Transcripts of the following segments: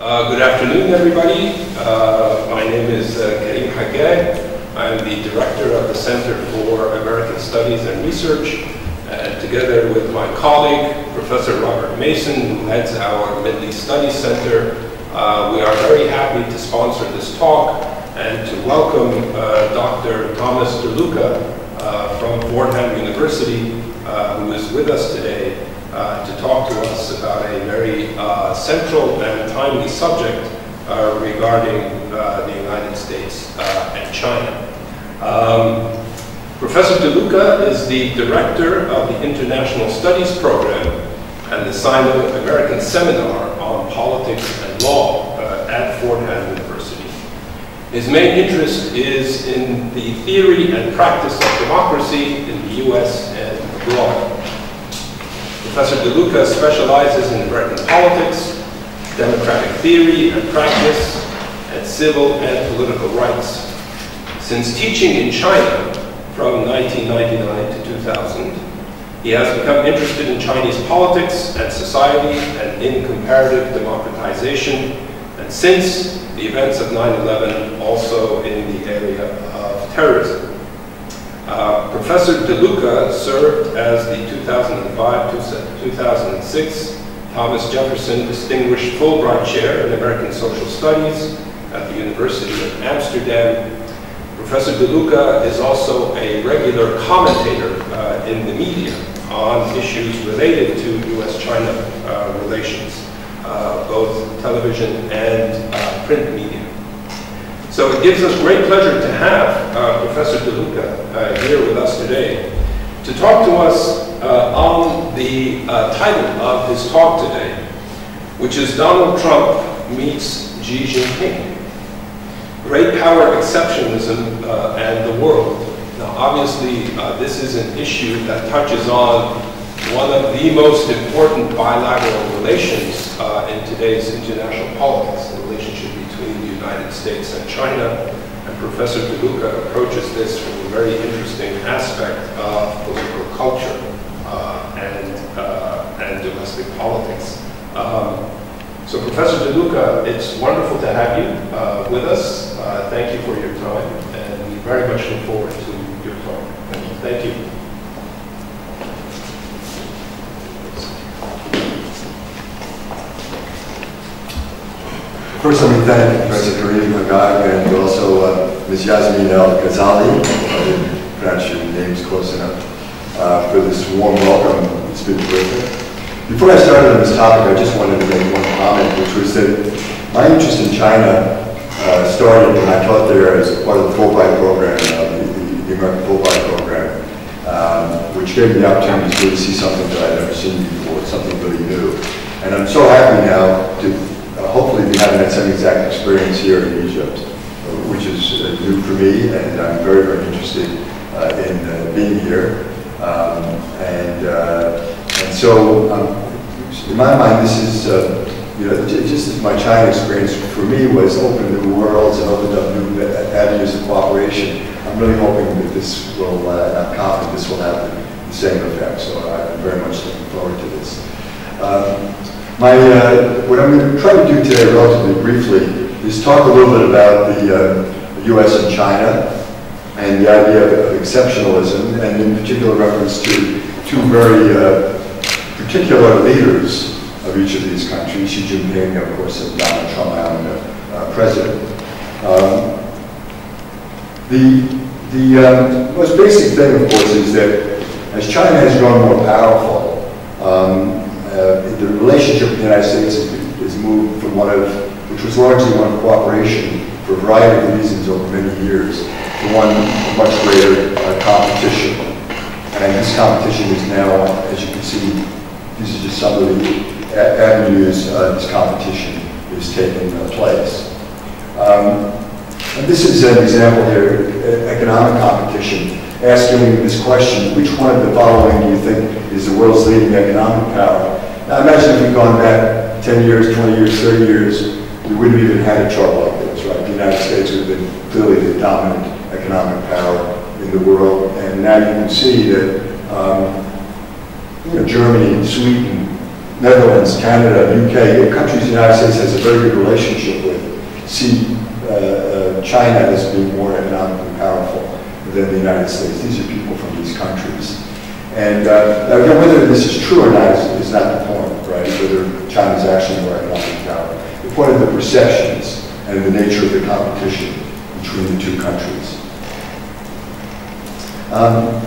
Uh, good afternoon, everybody. Uh, my name is uh, Karim. I'm the director of the Center for American Studies and Research. And together with my colleague, Professor Robert Mason, who heads our Middle East Studies Center, uh, we are very happy to sponsor this talk and to welcome uh, Dr. Thomas DeLuca uh, from Fordham University, uh, who is with us today uh, to talk to us about a very uh, central and timely subject regarding the United States and China. Um, Professor DeLuca is the director of the International Studies Program and the Sino-American Seminar on Politics and Law uh, at Fordham University. His main interest is in the theory and practice of democracy in the U.S. and abroad. Professor DeLuca specializes in American politics, democratic theory and practice, and civil and political rights. Since teaching in China from 1999 to 2000, he has become interested in Chinese politics and society and in comparative democratization, and since the events of 9-11, also in the area of terrorism. Uh, Professor DeLuca served as the 2005-2006 Thomas Jefferson Distinguished Fulbright Chair in American Social Studies at the University of Amsterdam. Professor DeLuca is also a regular commentator uh, in the media on issues related to U.S.-China uh, relations, uh, both television and uh, print media. So it gives us great pleasure to have uh, Professor DeLuca uh, here with us today to talk to us uh, on the uh, title of his talk today, which is Donald Trump meets Xi Jinping. Great power exceptionalism uh, and the world. Now obviously uh, this is an issue that touches on one of the most important bilateral relations in today's international politics, United States and China. And Professor DeLuca approaches this from a very interesting aspect of political culture uh, and, uh, and domestic politics. Um, so Professor DeLuca, it's wonderful to have you uh, with us. Uh, thank you for your time, and we very much look forward to your talk. Thank you. First, let me thank Professor Karim Haggag and also uh, Ms. Yasmin El-Ghazali, I didn't pronounce your names close enough, uh, for this warm welcome. It's been terrific. Before I started on this topic, I just wanted to make one comment, which was that my interest in China uh, started when I taught there as part of the Fulbright program, uh, the, the, American Fulbright program, um, which gave me the opportunity to really see something that I'd never seen before, something really new. And I'm so happy now to hopefully be having that same exact experience here in Egypt, which is uh, new for me, and I'm very, very interested uh, in uh, being here. Um, and, and so, um, in my mind, this is, you know, just as my China experience for me was open new worlds and opened up new avenues of cooperation, I'm really hoping that this will, uh, I'm confident this will have the same effect. So I'm very much looking forward to this. Um, my, uh, what I'm going to try to do today relatively briefly is talk a little bit about the, uh, U.S. and China and the idea of exceptionalism and in particular reference to two very uh, particular leaders of each of these countries, Xi Jinping, of course, and Donald Trump, the uh, president. Um, the the um, most basic thing, of course, is that as China has grown more powerful, um, the relationship with the United States has moved from one of, which was largely one of cooperation for a variety of reasons over many years, to one much greater uh, competition. And this competition is now, as you can see, these are just some of the avenues uh, this competition is taking uh, place. Um, and this is an example here, economic competition, asking this question, which one of the following do you think is the world's leading economic power? Now imagine if we'd gone back 10 years, 20 years, 30 years, we wouldn't have even had a chart like this, right? The United States would have been clearly the dominant economic power in the world. And now you can see that um, you know, Germany, Sweden, Netherlands, Canada, UK, the countries the United States has a very good relationship with, see uh, uh, China as being more economically powerful than the United States. These are people from these countries. And uh, again, whether this is true or not is, is not the point, right? Whether China is actually more economic power. The point of the perceptions and the nature of the competition between the two countries. Um,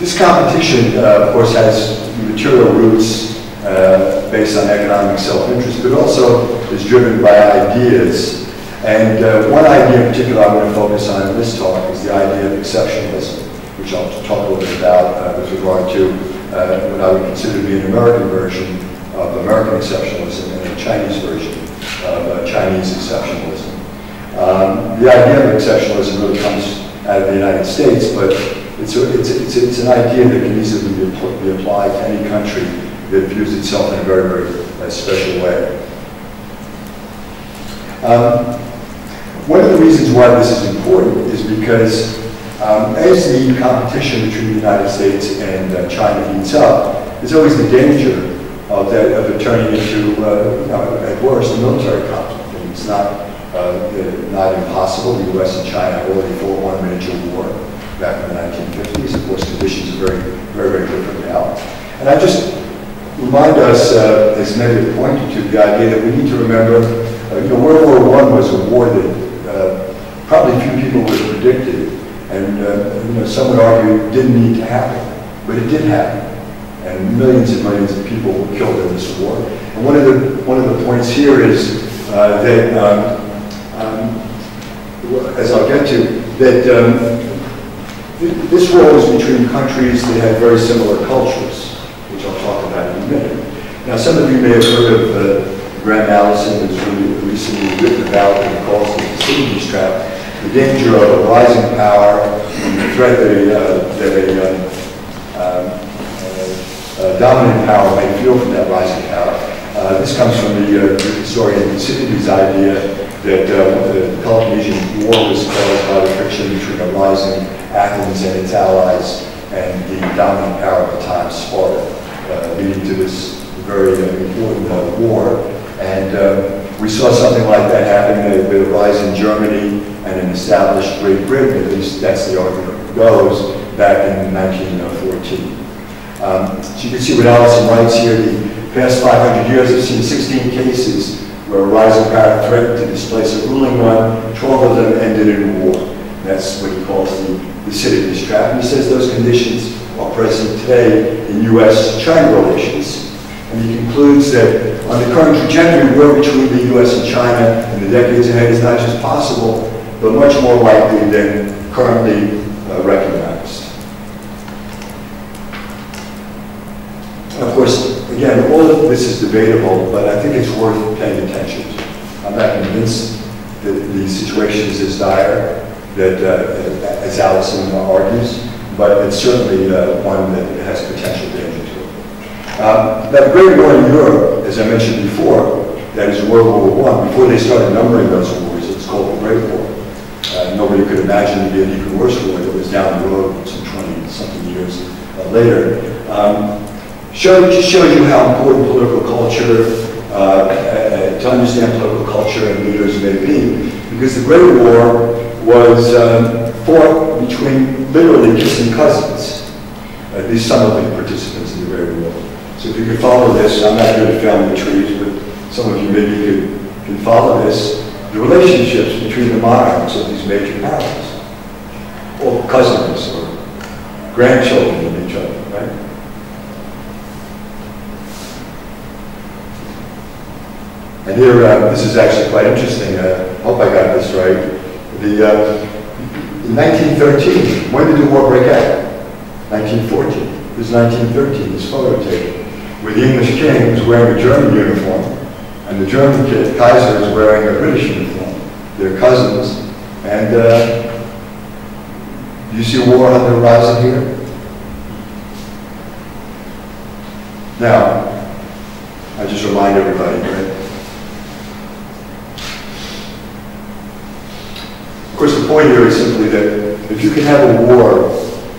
this competition, uh, of course, has material roots uh, based on economic self-interest, but also is driven by ideas. And uh, one idea in particular I'm going to focus on in this talk is the idea of exceptionalism, which I'll talk a little bit about uh, with regard to uh, what I would consider to be an American version of American exceptionalism and a Chinese version of uh, Chinese exceptionalism. Um, the idea of exceptionalism really comes out of the United States, but it's, a, it's, it's, it's an idea that can easily be, be applied to any country that views itself in a very, very uh, special way. Um, one of the reasons why this is important is because um, as the competition between the United States and uh, China heats up, there's always the danger of, that, of it turning into, uh, you know, at worst, a military conflict. And it's not, uh, not impossible. The U.S. and China already fought one major war back in the 1950s. Of course, conditions are very, very, very different now. And I just remind us, uh, as many have pointed to, the idea that we need to remember, uh, you know, World War I was a war that uh, probably few people would have predicted, and uh, you know, some would argue it didn't need to happen, but it did happen. And millions and millions of people were killed in this war. And one of the, one of the points here is uh, that, um, um, as I'll get to, that um, this war was between countries that had very similar cultures which I'll talk about in a minute. Now, some of you may have heard of uh, Graham Allison, who's recently written about he calls the Thucydides trap, the danger of a rising power, and the threat that a, uh, that a um, um, uh, dominant power may feel from that rising power. Uh, this comes from the uh, historian Thucydides' idea that uh, the Peloponnesian War was caused by the friction between a rising Athens and its allies and the dominant power of the time, Sparta uh, leading to this very important war. And um, we saw something like that happening with a rise in Germany and an established Great Britain, at least that's the argument goes, back in 1914. Um, so you can see what Allison writes here, the past 500 years have seen 16 cases where a rising power threatened to displace a ruling one, 12 of them ended in war. That's what he calls the, the Thucydides trap. And he says those conditions are present today in U.S.-China relations. And he concludes that on the current trajectory, war between the U.S. and China in the decades ahead is not just possible, but much more likely than currently uh, recognized. Of course, again, all of this is debatable, but I think it's worth paying attention to. I'm not convinced that the situation is as dire that, uh, as Allison argues, but it's certainly uh, one that has potential danger to it. Um, that Great War in Europe, as I mentioned before, that is World War I, before they started numbering those wars, it's called the Great War. Uh, nobody could imagine there'd be an even worse war that was down the road some 20-something years uh, later. Um, show, just shows you how important political culture, uh, uh, to understand political culture and leaders may be, because the Great War was um, fought between literally kissing cousins. At least some of the participants in the Great War. So if you can follow this, I'm not good at family trees, but some of you maybe can, can follow this, the relationships between the monarchs of these major powers, or cousins, or grandchildren of each other, right? And here, uh, this is actually quite interesting. I uh, hope I got this right. The, uh, in 1913, when did the war break out? 1914. It was 1913, this photo taken, where the English king was wearing a German uniform, and the German kid, Kaiser is wearing a British uniform. They're cousins, and uh, you see war on the horizon here? Now, I just remind everybody, right? Of course, the point here is simply that if you can have a war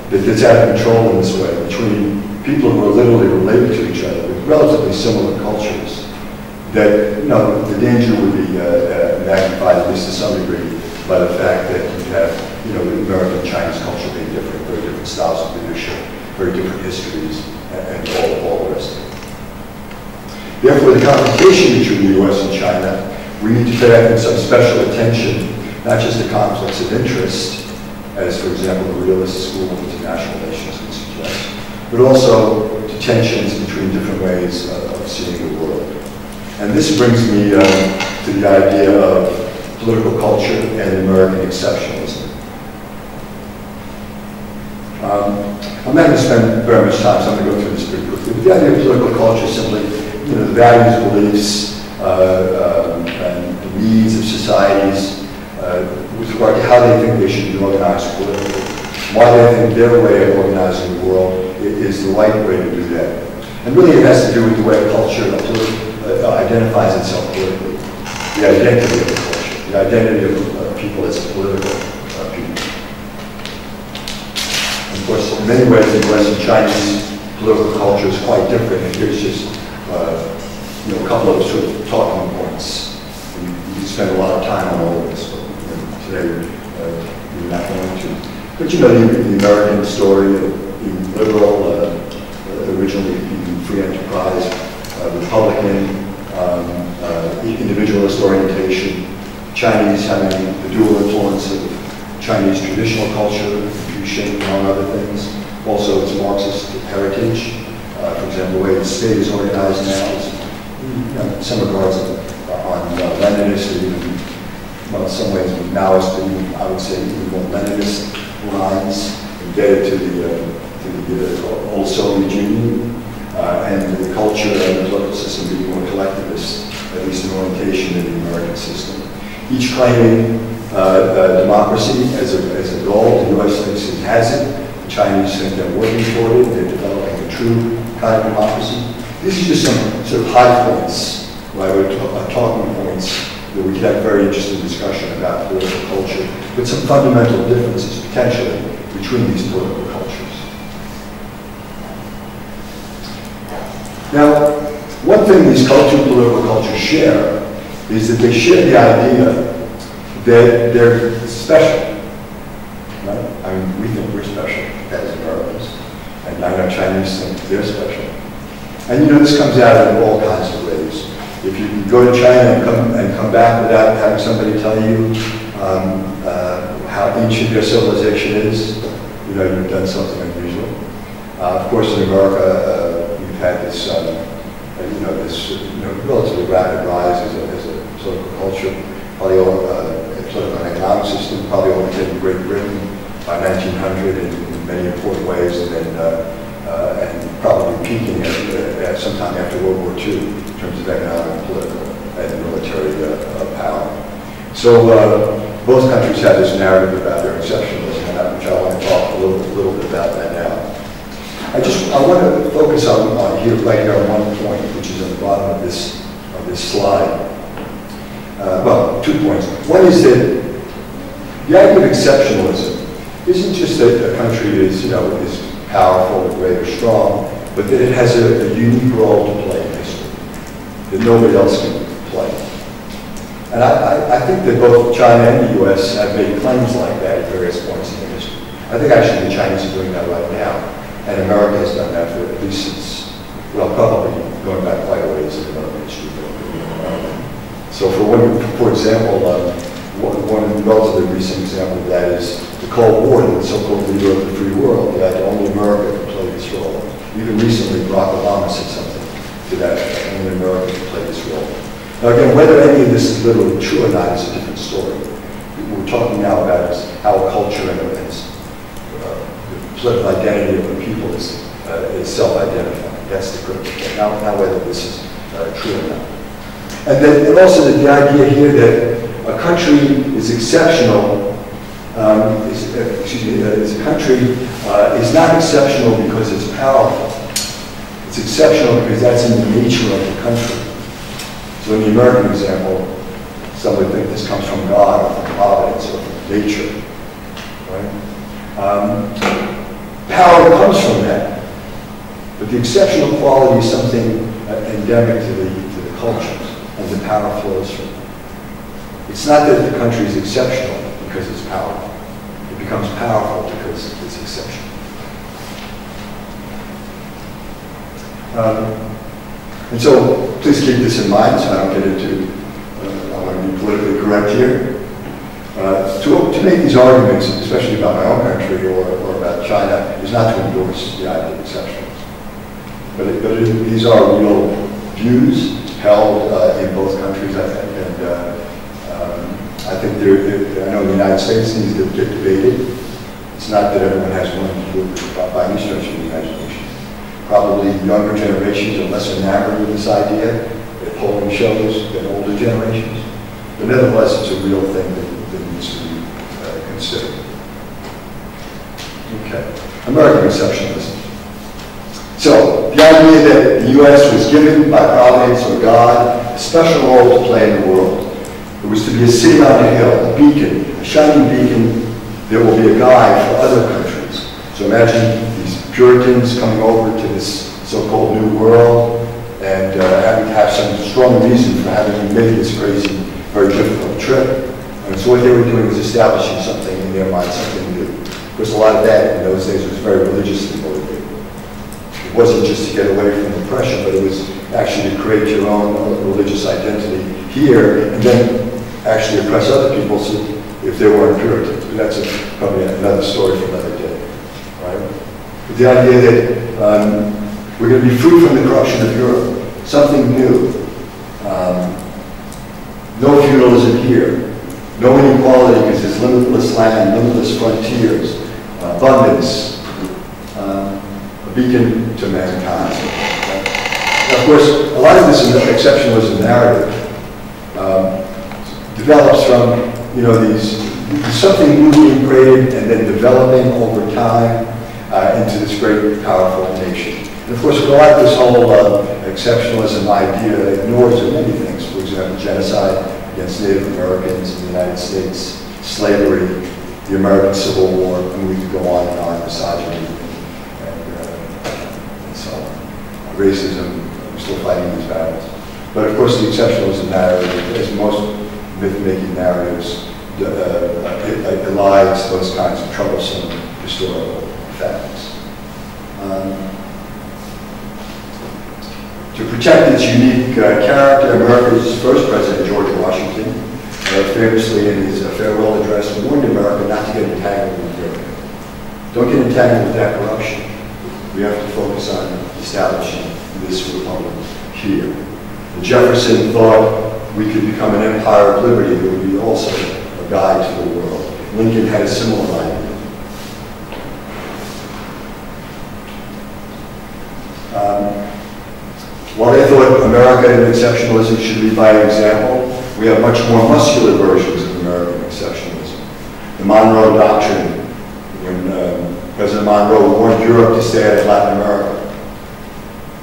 that gets out of control in this way between people who are literally related to each other, with relatively similar cultures, that, you know, the danger would be uh, uh, magnified, at least to some degree, by the fact that you have, you know, the American and Chinese culture being different, very different styles of leadership, very different histories, and, and all, all the rest of. Therefore, the confrontation between the U.S. and China, we need to pay think, some special attention, not just to conflicts of interest, as, for example, the realist school of international relations would suggest, but also to tensions between different ways of seeing the world. And this brings me um, to the idea of political culture and American exceptionalism. Um, I'm not going to spend very much time, so I'm going to go through this pretty quickly. But the idea of political culture is simply, you know, the values, beliefs, uh, um, and the needs of societies uh, with regard to how they think they should be organized politically, why they think their way of organizing the world is the right way to do that. And really it has to do with the way culture uh, identifies itself politically, the identity of the culture, the identity of uh, people as political uh, people. Of course, in many ways, the US and Chinese political culture is quite different, and here's just uh, you know, a couple of sort of talking points. We, we spend a lot of time on all of this, but you know, today uh, we're not going to. But you know, the, the American story of being liberal, uh, originally being free enterprise, uh, Republican, um, uh, individualist orientation, Chinese having the dual influence of Chinese traditional culture, Confucian, among other things. Also, its Marxist heritage. Uh, for example, the way the state is organized now is you know, some regards on uh, Leninist, or even, well, in some ways Maoist, even, I would say even more Leninist lines, embedded to the, uh, to the uh, old Soviet Union, uh, and the culture and the political system being more collectivist, at least in orientation in the American system. Each claiming uh, democracy as a, as a goal, the U.S. thinks it has it, the Chinese think they're working toward it, they're developing a true kind of democracy. These are just some sort of high points, right, or uh, talking points that we could have very interesting discussion about political culture, but some fundamental differences potentially between these political cultures. Now, one thing these culture political cultures share is that they share the idea that they're special. Right? I mean, we think we're special as Americans, and I know Chinese think they're special. And you know, this comes out in all kinds of ways. If you go to China and come, and come back without having somebody tell you um, uh, how ancient your civilization is, you know, you've done something unusual. Uh, of course, in America, uh, we've had this, um, uh, you know, this you know, relatively rapid rise as a, as a political culture, probably uh, political and economic system, probably overtaking Great Britain by 1900 in, in many important ways, and then uh, uh, and probably peaking at, at, sometime after World War II in terms of economic, political, and military uh, uh, power. So uh, both countries have this narrative about their exceptionalism, which I want to talk a little, little bit about that now. I just I want to focus on, on here right here on one point, which is on the bottom of this of this slide. Uh, well, two points. One is that the idea of exceptionalism isn't just that a country is, you know, is powerful, or great, or strong, but that it has a, a unique role to play in history that nobody else can play. And I, I, I, think that both China and the U.S. have made claims like that at various points in history. I think actually the Chinese are doing that right now, and America has done that for at least since, well, probably going back quite a ways in American history. So for one, for example, um, one, relatively recent example of that is the Cold War, the so-called leader of the free world, that only America could play this role. Even recently, Barack Obama said something to that effect, only America could play this role. Now again, whether any of this is literally true or not is a different story. What we're talking now about is how culture and political identity of the people is, uh, is self-identifying. That's the critical. Now, now whether this is uh, true or not. And then and also the, the idea here that a country is exceptional um, is, uh, excuse me, uh, as a country uh, is not exceptional because it's powerful. It's exceptional because that's in the nature of the country. So in the American example, some would think this comes from God or from providence or from nature. Right? Um, power comes from that. But the exceptional quality is something uh, endemic to the, to the culture, and the power flows from it. It's not that the country is exceptional because it's powerful. It becomes powerful because it's exceptional. Um, and so please keep this in mind so I don't get into, uh, I want to be politically correct here. Uh, to, to make these arguments, especially about my own country or, or about China, is not to endorse the idea of. But, it, but it, these are real views held uh, in both countries, I think, and uh, um, I think they're, they're, I know in the United States to get debated. It's not that everyone has one view by any stretch of the imagination. Probably younger generations are less enamored with this idea, that polling shows, than older generations. But nevertheless, it's a real thing that, that needs to be uh, considered. Okay. American exceptionalism. So, the idea that the U.S. was given by Providence or God a special role to play in the world. It was to be a city on a hill, a beacon, a shining beacon that will be a guide for other countries. So imagine these Puritans coming over to this so-called New World and uh, having to have some strong reason for having made this crazy, very difficult trip. And so what they were doing was establishing something in their mind, something new. Of course, a lot of that in those days was very religiously motivated. It wasn't just to get away from oppression, but it was actually to create your own religious identity here, and then actually oppress other people so if they weren't Puritans. That's a, probably another story for another day, right? But the idea that um, we're going to be free from the corruption of Europe, something new. Um, no feudalism here, no inequality because there's limitless land, limitless frontiers, uh, abundance, um, a beacon to mankind. Now, of course, a lot of this exceptionalism narrative um, develops from, you know, these, something new being created and then developing over time uh, into this great, powerful nation. And of course, a lot of this whole uh, exceptionalism idea ignores many things. For example, genocide against Native Americans in the United States, slavery, the American Civil War, and we could go on and on, misogyny, and, uh, and so on. Racism, we're still fighting these battles. But of course, the exceptionalism narrative, as most myth-making narratives, uh, uh, elides those kinds of troublesome historical facts. Um, to protect its unique uh, character, America's first president, George Washington, uh, famously in his uh, farewell address, warned America not to get entangled with Europe. Don't get entangled with that corruption. We have to focus on establishing this republic here. And Jefferson thought we could become an empire of liberty that would be also a guide to the world. Lincoln had a similar idea. Um, while they thought America exceptionalism should lead by example, we have much more muscular versions of American exceptionalism. The Monroe Doctrine, when um, President Monroe warned Europe to stay out of Latin America.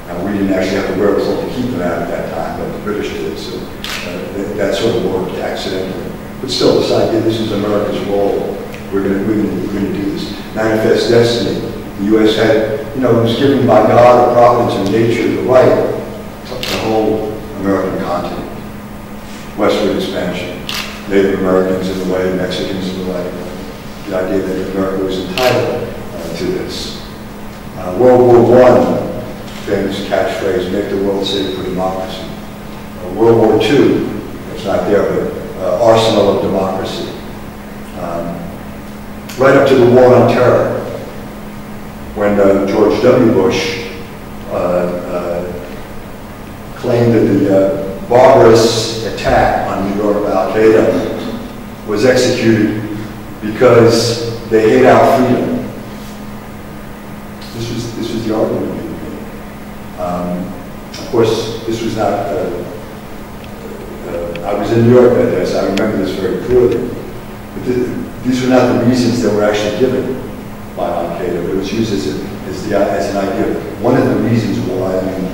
Now, we didn't actually have the wherewithal to keep them out at that time, but the British did, so uh, that, that sort of worked accidentally. But still, this idea, this is America's role. We're going to do this. Manifest destiny. The U.S. had, you know, it was given by God or providence or nature the right the whole American continent. Westward expansion, Native Americans in the way, Mexicans in the way. The idea that America was entitled uh, to this. Uh, World War I, famous catchphrase, make the world safe for democracy. Uh, World War II, it's not there, but uh, arsenal of democracy. Um, right up to the war on terror, when uh, George W. Bush uh, claimed that the barbarous attack New York Al-Qaeda was executed because they hate our freedom. This was, this was the argument being made. Um, of course, this was not, uh, uh, I was in New York that day, so I remember this very clearly. But th these were not the reasons that were actually given by Al-Qaeda, but it was used as, a, as, the, as an idea. One of the reasons why, I mean,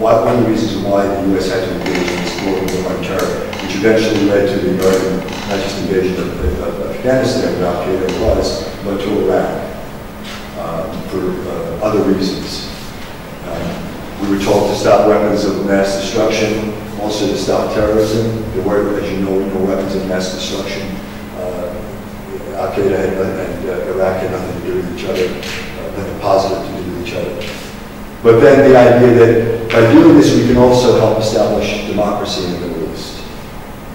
why, one of the reasons why the U.S. had to engage in this global war on terror, which eventually led to the American, not invasion of, of, Afghanistan, but Al-Qaeda was, but to Iraq um, for uh, other reasons. Um, We were told to stop weapons of mass destruction, also to stop terrorism. There were, as you know, no weapons of mass destruction. Uh, Al-Qaeda and, and uh, Iraq had nothing to do with each other, uh, nothing positive to do with each other. But then the idea that by doing this, we can also help establish democracy in the Middle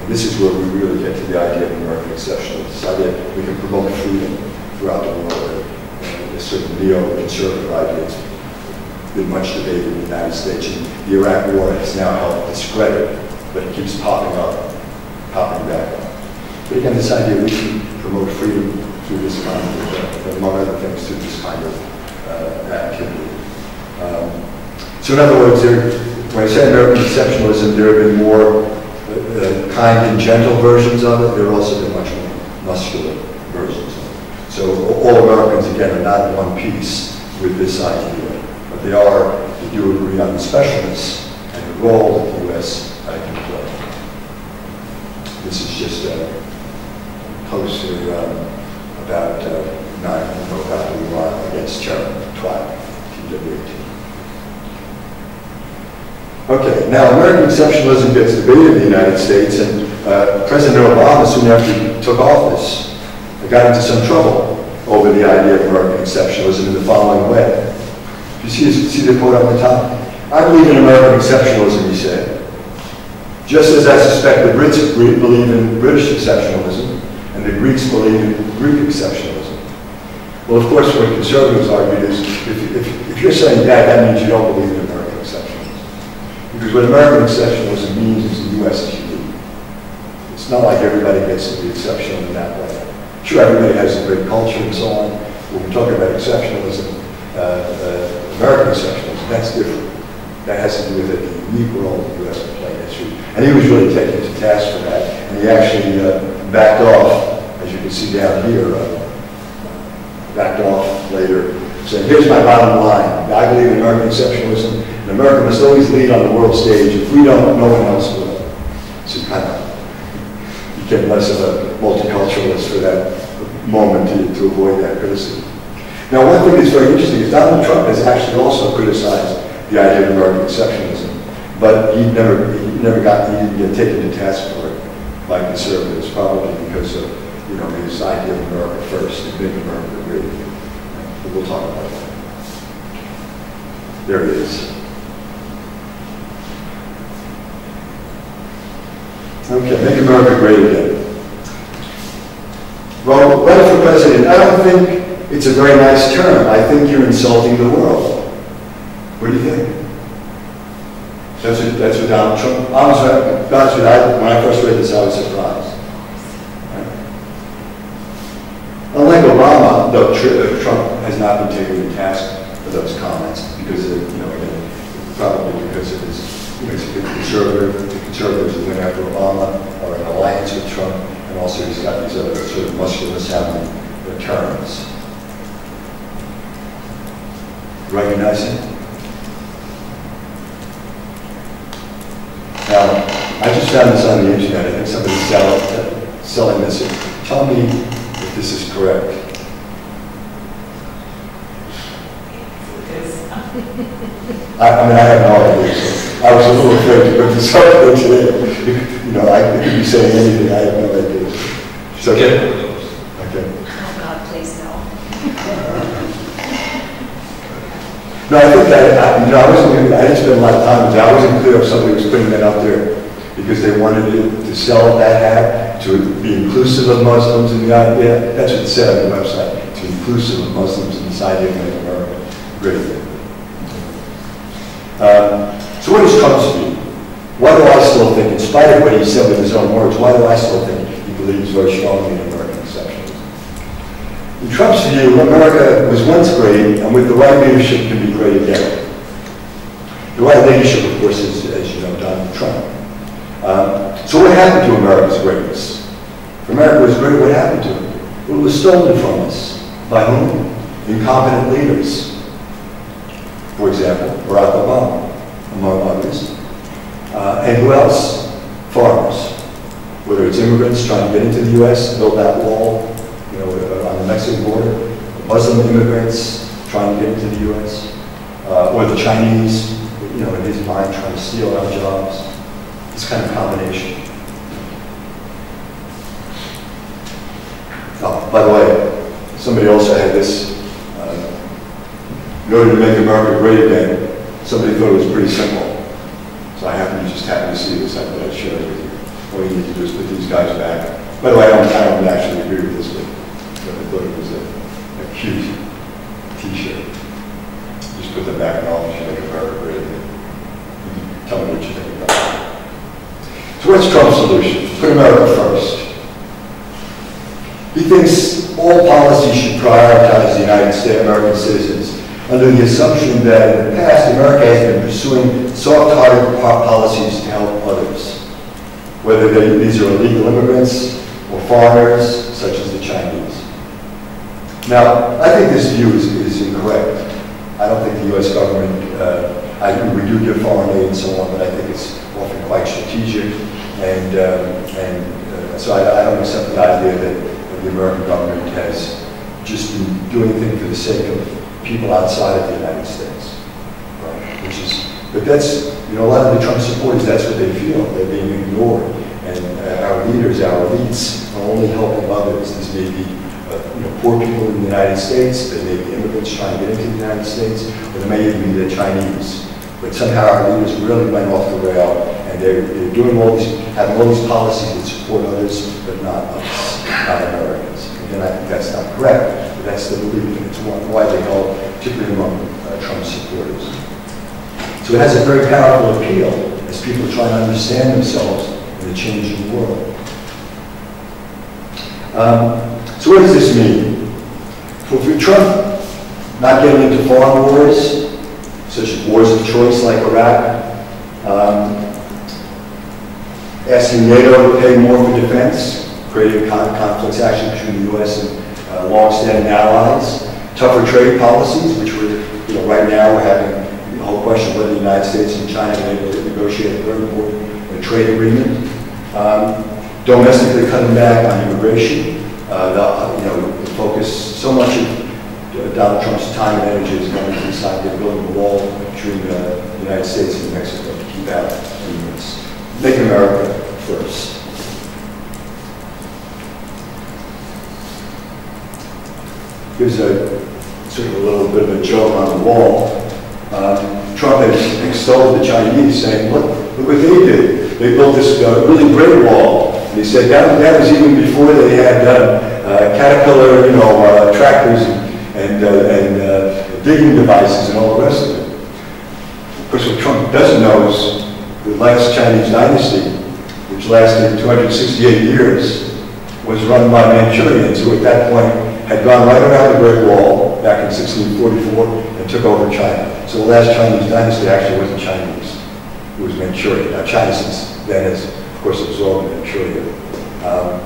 this is where we really get to the idea of American exceptionalism. This idea we can promote freedom throughout the world. And this sort of neo-conservative idea has been much debated in the United States. And the Iraq War has now helped discredit, but it keeps popping up, popping back up. But again, this idea we can promote freedom through this kind of, uh, among other things, through this kind of uh, activity. Um, so in other words, there, when I say American exceptionalism, there have been more uh, kind and gentle versions of it. There are also the much more muscular versions of it. So all Americans, again, are not in one piece with this idea, but they are, they do agree on the specialness and the role that the U.S. can play. This is just a poster um, about uh, nine, about the war against terror, TWICE, TW18. Okay, now American exceptionalism gets debated in the United States, and uh, President Obama, soon after he took office, got into some trouble over the idea of American exceptionalism in the following way. You see, see the quote on the top? I believe in American exceptionalism, he said. Just as I suspect the Brits believe in British exceptionalism, and the Greeks believe in Greek exceptionalism. Well, of course, what conservatives argue is, if, if, if you're saying that, that means you don't believe in American because what American exceptionalism means is the U.S. is unique. It's not like everybody gets to be exceptional in that way. Sure, everybody has a great culture and so on. When we're talking about exceptionalism, uh, uh, American exceptionalism, that's different. That has to do with the unique role the U.S. can play in history. And he was really taken to task for that. And he actually uh, backed off, as you can see down here, uh, backed off later, saying, here's my bottom line. I believe in American exceptionalism. And America must always lead on the world stage. If we don't, no one else will. So kind of became less of a multiculturalist for that moment to, to avoid that criticism. Now, one thing that's very interesting is Donald Trump has actually also criticized the idea of American exceptionalism, but he never, he never got, he didn't get taken to task for it by conservatives, probably because of, you know, his idea of America first and make America great. But we'll talk about that. There it is. Okay, make America great again. Well, run for president, I don't think it's a very nice term. I think you're insulting the world. What do you think? That's what, that's what Donald Trump, I was, that's what I, when I first read this, I was surprised. Right? Unlike Obama, though uh, Trump has not been taken to task for those comments because, of, you know, probably because of his you know, conservative. Conservatives who went after Obama are in alliance with Trump, and also he's got these other sort of muscular sounding returns. Recognize him? Now, I just found this on the internet. I think somebody's sell, uh, selling this. Tell me if this is correct. I, I mean, I have no idea. So. I was a little afraid to put this up there today. You know, I could be saying anything, I have no idea. So, Get okay. Oh, God, please no. No, I think that, I, you know, I wasn't, I didn't spend a lot of time with. I wasn't clear if somebody was putting that out there because they wanted to, to sell that hat, to be inclusive of Muslims in the idea. That's what it said on the website, to be inclusive of Muslims in this idea of making America great. Um, what does Trump's view? Why do I still think, in spite of what he said with his own words, why do I still think he believes very strongly in American exceptionalism? In Trump's view, America was once great, and with the right leadership can be great again. The right leadership, of course, is, as you know, Donald Trump. Um, so what happened to America's greatness? If America was great, what happened to it? Well, it was stolen from us. By whom? Incompetent leaders. For example, Barack Obama among others. Uh, and who else? Foreigners. Whether it's immigrants trying to get into the U.S., build that wall, you know, uh, on the Mexican border, Muslim immigrants trying to get into the U.S., uh, or the Chinese, you know, in his mind, trying to steal our jobs. This kind of combination. Oh, by the way, somebody also had this, uh, order to make America great again, somebody thought it was pretty simple. So I happen to just happen to see this, I thought I'd share it with you. All you need to do is put these guys back. By the way, I don't, I don't actually agree with this, but but I thought it was a, a cute t-shirt. Just put them back in office, you make great again. Tell me what you think about it. So what's Trump's solution? Put America first. He thinks all policies should prioritize the United States, American citizens, under the assumption that in the past, America has been pursuing soft-hearted policies to help others, whether these are illegal immigrants or foreigners, such as the Chinese. Now, I think this view is, is incorrect. I don't think the U.S. government, uh, I, we do give foreign aid and so on, but I think it's often quite strategic, and, um, and uh, so I, I don't accept the idea that the American government has just been doing things for the sake of people outside of the United States, right? Which is, but that's, you know, a lot of the Trump supporters, that's what they feel, they're being ignored. And uh, our leaders, our elites are only helping others. This may be, uh, you know, poor people in the United States, they may be immigrants trying to get into the United States, or they may even be the Chinese. But somehow our leaders really went off the rail, and they're, they're doing all these, having all these policies that support others, but not us, not Americans. And I think that's not correct, that's the belief, it's widely held, particularly among uh, Trump supporters. So it has a very powerful appeal as people try to understand themselves in the changing world. Um, so what does this mean? For, for Trump, not getting into foreign wars, such as wars of choice like Iraq, um, asking NATO to pay more for defense, creating con- conflicts actually between the U.S. and long-standing allies, tougher trade policies, which we're, you know, right now we're having the whole question of whether the United States and China are able to negotiate a very important trade agreement, um, domestically cutting back on immigration, uh, the, you know, the focus, so much of uh, Donald Trump's time and energy is going to the side of building a wall between uh, the United States and Mexico to keep out immigrants. Make America first. Here's a sort of a little bit of a joke on the wall. Um, Trump has extolled the Chinese, saying, look, look what they did. They built this uh, really great wall. And he said that, that was even before they had uh, uh, Caterpillar, you know, uh, tractors and, and, and uh, digging devices and all the rest of it. Of course, what Trump doesn't know is the last Chinese dynasty, which lasted 268 years, was run by Manchurians, who at that point had gone right around the Great Wall back in 1644 and took over China. So the last Chinese dynasty actually wasn't Chinese, it was Manchuria. Now China since then has, of course, absorbed Manchuria. Um,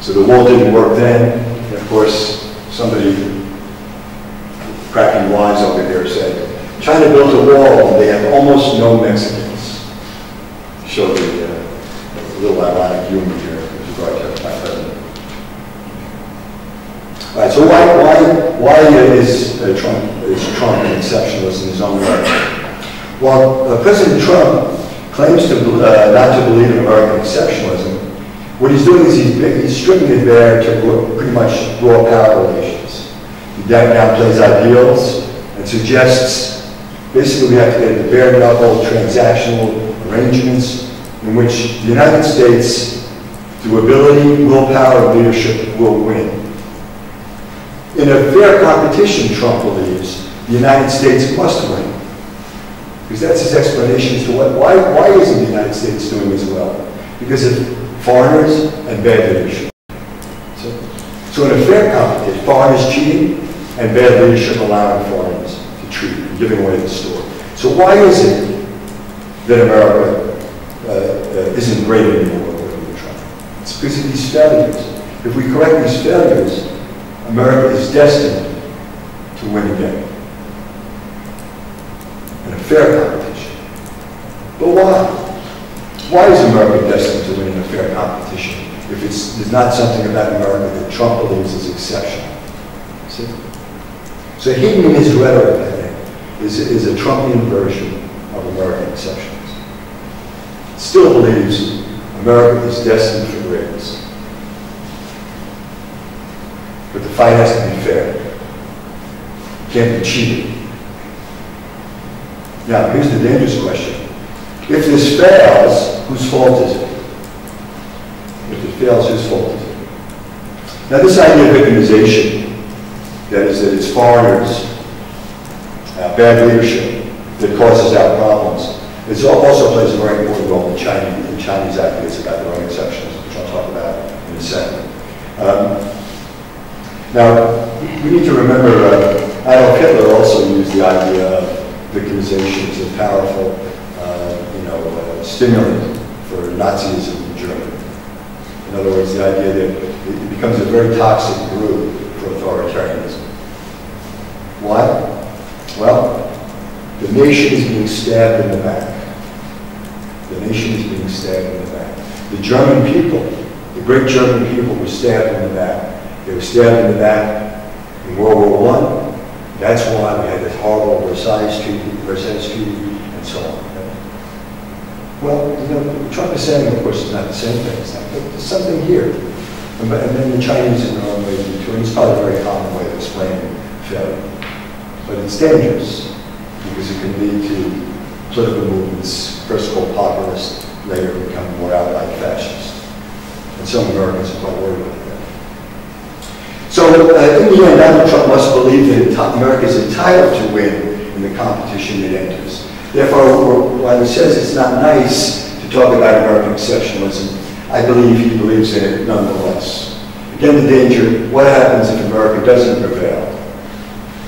so the wall didn't work then, and of course, somebody cracking wise over there said, China built a wall and they have almost no Mexicans. Show the uh, little ironic humor here with regard to my president. All right, so why, why, why is uh, Trump, is Trump an exceptionalist in his own way? While uh, President Trump claims to, uh, not to believe in American exceptionalism, what he's doing is he's, he's stripping it bare to pretty much raw power relations. He down- downplays ideals and suggests basically we have to get the bare knuckle transactional arrangements in which the United States, through ability, willpower, and leadership, will win. In a fair competition, Trump believes, the United States must win. Because that's his explanation as to what, why, why isn't the United States doing as well? Because of foreigners and bad leadership. So, so in a fair competition, foreigners cheating and bad leadership allowing foreigners to treat and giving away the store. So why is it that America uh, uh, isn't great anymore? It's because of these failures. If we correct these failures, America is destined to win again in a fair competition. But why? Why is America destined to win in a fair competition if it's, there's not something about America that Trump believes is exceptional? See? So hidden in his rhetoric, I think, is, is a Trumpian version of American exceptionalism. Still believes America is destined for greatness. But the fight has to be fair. Can't be cheated. Now, here's the dangerous question. If this fails, whose fault is it? If it fails, whose fault is it? Now, this idea of victimization, that is, that it's foreigners, uh, bad leadership, that causes our problems, it also plays a very important role in Chinese, in Chinese about their own exceptions, which I'll talk about in a second. Um, now, we need to remember uh, Adolf Hitler also used the idea of victimization as a powerful, uh, you know, uh, stimulant for Nazism in Germany. In other words, the idea that it becomes a very toxic brew for authoritarianism. Why? Well, the nation is being stabbed in the back. The nation is being stabbed in the back. The German people, the great German people were stabbed in the back. They were stabbed in the back in World War I. That's why we had this horrible Versailles Treaty, Versailles Treaty, and so on. Well, you know, Trump is saying, of course, it's not the same thing. It's not, but there's something here. And, and then the Chinese in their own way do. It's probably a very common way of explaining failure. But it's dangerous because it can lead to political movements, first called populist, later become more outright fascist. And some Americans are quite worried about that. So uh, in the end, Donald Trump must believe that America is entitled to win in the competition it enters. Therefore, while he says it's not nice to talk about American exceptionalism, I believe he believes in it nonetheless. Again, the danger, what happens if America doesn't prevail?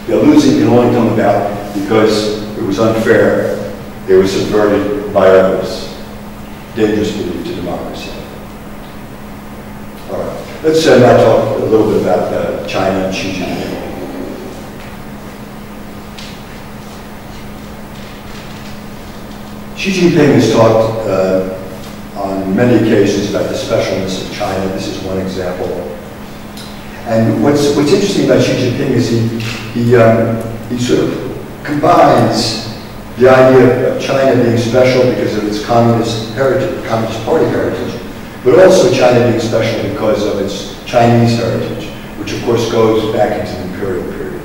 The losing can only come about because it was unfair, it was subverted by others. Dangerous belief to democracy. Let's uh, now talk a little bit about uh, China and Xi Jinping. Xi Jinping has talked uh, on many occasions about the specialness of China. This is one example. And what's, what's interesting about Xi Jinping is he, he, um, he sort of combines the idea of China being special because of its communist heritage, communist party heritage, but also China being special because of its Chinese heritage, which of course goes back into the imperial period.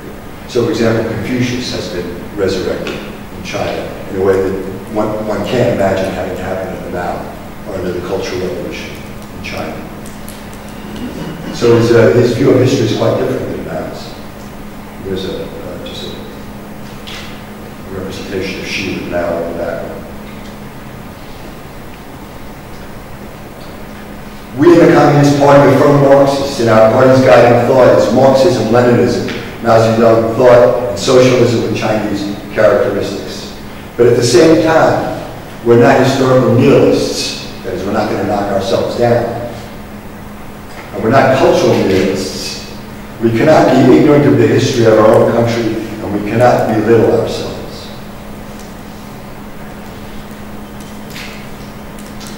So for example, Confucius has been resurrected in China in a way that one, one can't imagine having happened in the now or under the Cultural Revolution in China. So his, uh, his view of history is quite different than Mao's. There's a, uh, just a representation of Xi and Mao in the background. We in the Communist Party are from Marxists, and our party's guiding thought is Marxism, Leninism, Mao Zedong thought, and socialism with Chinese characteristics. But at the same time, we're not historical nihilists, that is, we're not going to knock ourselves down. And we're not cultural nihilists. We cannot be ignorant of the history of our own country, and we cannot belittle ourselves.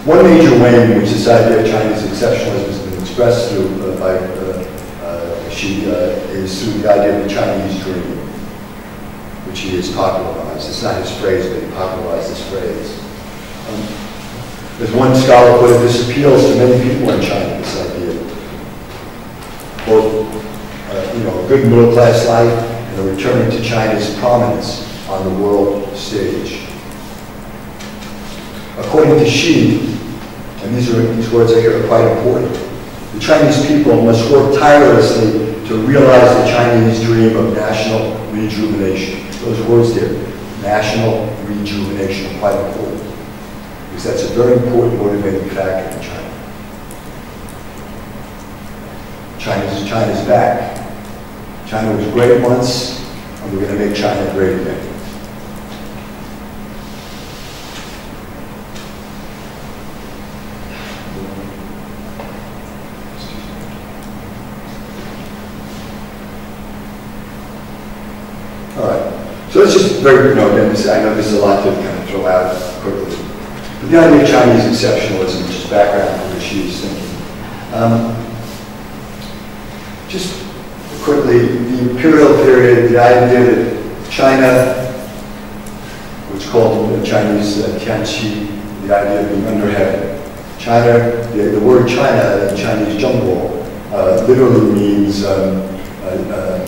One major way in which this idea of Chinese exceptionalism has been expressed through uh, by uh, uh, Xi uh, is through the idea of the Chinese dream, which he has popularized. It's not his phrase, but he popularized this phrase. Um, as one scholar put it, this appeals to many people in China, this idea. Both, uh, you know, a good middle-class life and a returning to China's prominence on the world stage. According to Xi, and these, are, these words I hear are quite important. The Chinese people must work tirelessly to realize the Chinese dream of national rejuvenation. Those words there, national rejuvenation, are quite important. Because that's a very important motivating factor in China. China's, China's back. China was great once, and we're going to make China great again. So let's just very, I know this is a lot to kind of throw out quickly. But the idea of Chinese exceptionalism, which is background for which is thinking. Um, just quickly, the imperial period, the idea that China, which called in Chinese uh, Tianxia, the idea of being under heaven. China, the, the word China in Chinese Zhongguo uh, literally means um, uh,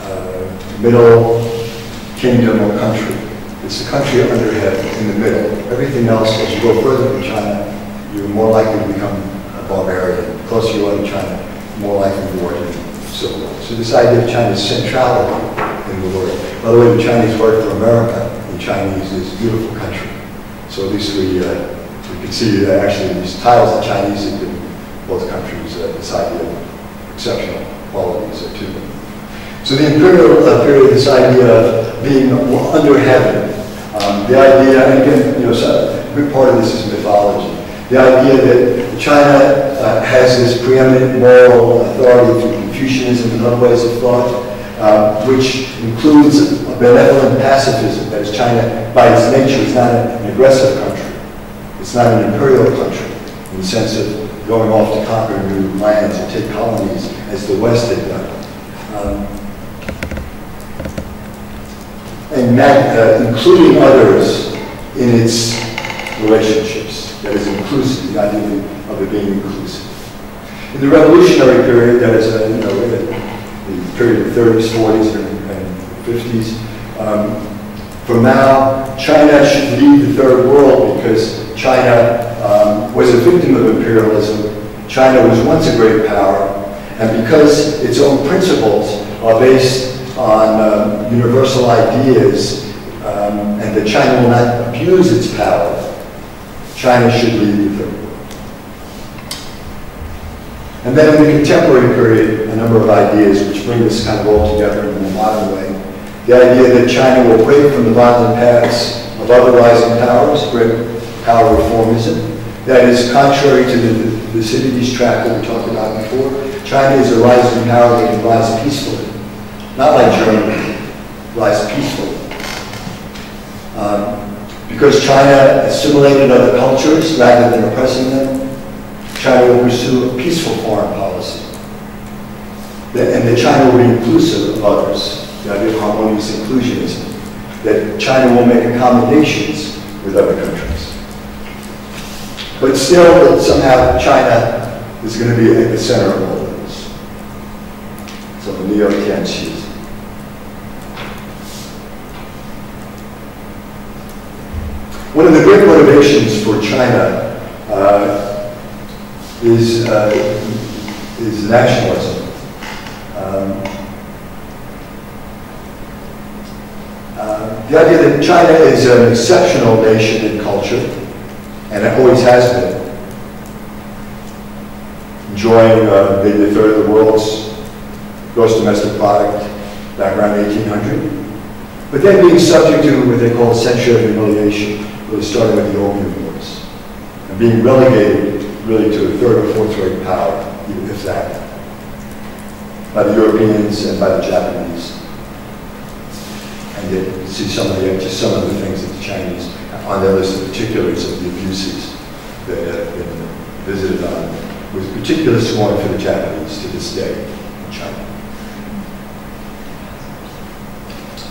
uh, middle kingdom or country. It's the country under heaven, in the middle. Everything else, as you go further from China, you're more likely to become a barbarian. The closer you are to China, more likely you are to civil war. So this idea of China's centrality in the world. By the way, the Chinese word for America in Chinese is beautiful country. So at least we, uh, we can see that actually these titles of Chinese have given both countries uh, this idea of exceptional qualities uh, to them. So the imperial period, this idea of being under heaven, um, the idea, and again, you know, a big part of this is mythology. The idea that China uh, has this preeminent moral authority through Confucianism and other ways of thought, uh, which includes a benevolent pacifism. That is, China, by its nature, is not an aggressive country. It's not an imperial country in the sense of going off to conquer new lands and take colonies as the West had done. Um, and uh, including others in its relationships. That is inclusive, the idea of it being inclusive. In the revolutionary period, that is, uh, you know, the, period of the 30s, 40s, and, and 50s, um, for now, China should lead the third world because China um, was a victim of imperialism. China was once a great power, and because its own principles are based on um, universal ideas um, and that China will not abuse its power, China should lead the third world. And then in the contemporary period, a number of ideas which bring this kind of all together in a modern way. The idea that China will break from the violent paths of other rising powers, break power reformism. That is contrary to the Thucydides trap that we talked about before. China is a rising power that can rise peacefully not like Germany, rise peacefully. Um, because China assimilated other cultures rather than oppressing them, China will pursue a peaceful foreign policy. And that China will be inclusive of others, the idea of harmonious inclusionism. That China will make accommodations with other countries. But still, that somehow China is going to be at the center of all of this. So the neo-Tianxia One of the great motivations for China uh, is, uh, is nationalism. Um, uh, the idea that China is an exceptional nation in culture, and it always has been, enjoying uh, maybe a third of the world's gross domestic product back around 1800, but then being subject to what they call a century of humiliation really starting with the Opium Wars, and being relegated really to a third or fourth rate power, even if that, by the Europeans and by the Japanese. And yet you see some of the, just some of the things that the Chinese on their list of particulars of the abuses that have been visited on, with particular scorn for the Japanese to this day in China.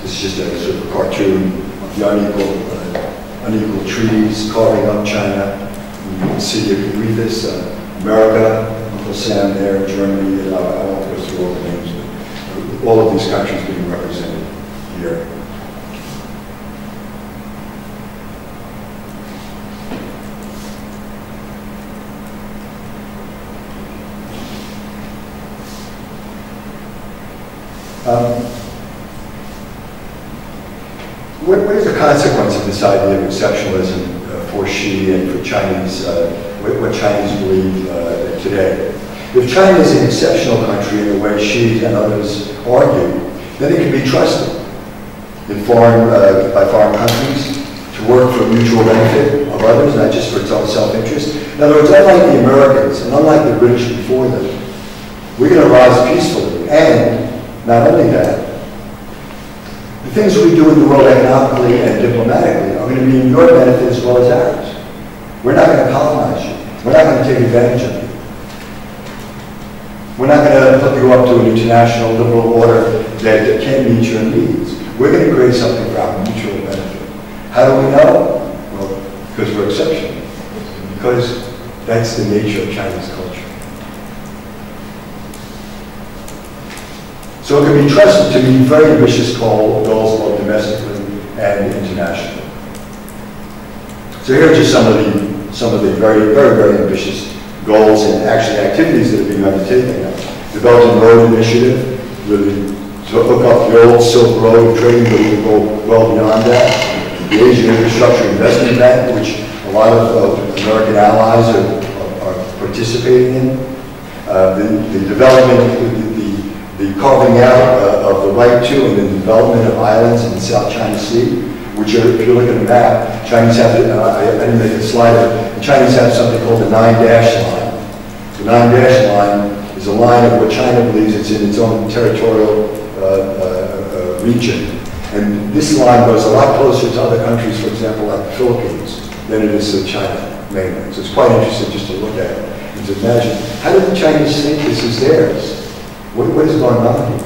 This is just a sort of cartoon of the unequal uh, unequal treaties carving up China. If you read this, uh, America, Uncle Sam there, Germany, uh, I won't go through all the names, but all of these countries being represented here. Um, what, what is the consequence of this idea of exceptionalism uh, for Xi and for Chinese, uh, what, Chinese believe uh, today? If China is an exceptional country in the way Xi and others argue, then it can be trusted in foreign, uh, by foreign countries to work for mutual benefit of others, not just for its own self-interest. In other words, unlike the Americans and unlike the British before them, we're going to rise peacefully. And not only that, things we do in the world economically and diplomatically are going to be in your benefit as well as ours. We're not going to colonize you. We're not going to take advantage of you. We're not going to hook you up to an international liberal order that, that can't meet your needs. We're going to create something for our mutual benefit. How do we know? Well, because we're exceptional. Because that's the nature of Chinese culture. So it can be trusted to be very ambitious goals, both domestically and internationally. So here are just some of the some of the very, very, very ambitious goals and actually activities that are being undertaken. The Belt and Road Initiative, really to hook up the old Silk Road trading, but we go well beyond that. The Asian Infrastructure Investment Bank, which a lot of uh, American allies are, are, are participating in. Uh, the, the development, the, carving out uh, of the right to and the development of islands in the South China Sea, which are, if you look at the map, Chinese have, uh, I, I didn't make a slide, the Chinese have something called the nine dash line. The nine dash line is a line of what China believes it's in its own territorial uh, uh, uh, region. And this line goes a lot closer to other countries, for example, like the Philippines, than it is to China mainland. So it's quite interesting just to look at it and to imagine, how do the Chinese think this is theirs? What, what is going on here?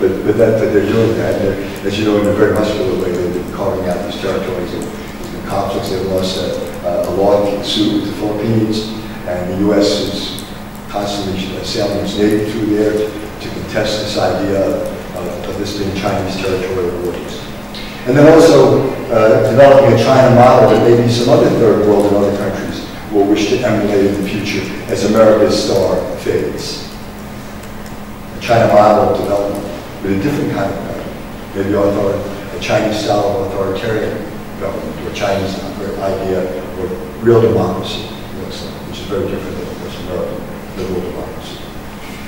But, but, that, but they're doing that. And as you know, in a very muscular way, they've been carving out these territories and conflicts. They've lost a, a suit with the Philippines, and the U.S. is constantly sailing its navy through there to, contest this idea of, of, of, this being Chinese territorial waters. And then also uh, developing a China model that maybe some other third world and other countries will wish to emulate in the future as America's star fades. China model of development with a different kind of government, maybe author, a Chinese style of authoritarian government, or Chinese idea of real democracy, which is very different than, course, American liberal democracy.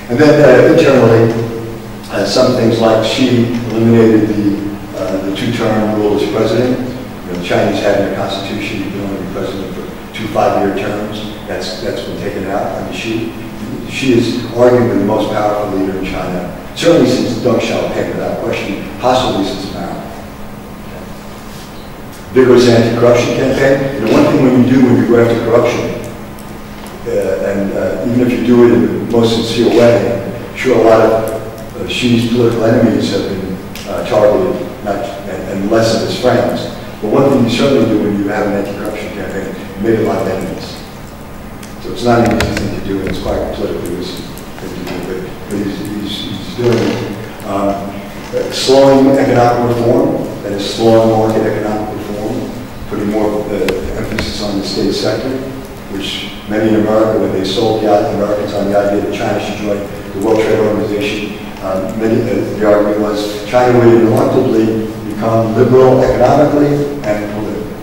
And then uh, internally, uh, some things like Xi eliminated the, uh, the two-term rule as president. You know, the Chinese had in their constitution you can only be president for two five-year terms. That's, that's been taken out under Xi. Xi is arguably the most powerful leader in China, certainly since Deng Xiaoping, without question, possibly since Mao. Vigorous anti-corruption campaign. You know, one thing when you do when you go after corruption, uh, and uh, even if you do it in the most sincere way, I'm sure a lot of uh, Xi's political enemies have been targeted, not, and, and, less of his friends. But one thing you certainly do when you have an anti-corruption campaign, you make a lot of enemies. So it's not an easy and it's quite to do, but, he's, he's, he's doing. Um, slowing economic reform, that is slowing market economic reform, putting more uh, emphasis on the state sector, which many in America, when they sold the Americans on the idea that China should join the World Trade Organization, um, many, uh, the argument was China would reluctantly become liberal economically and politically.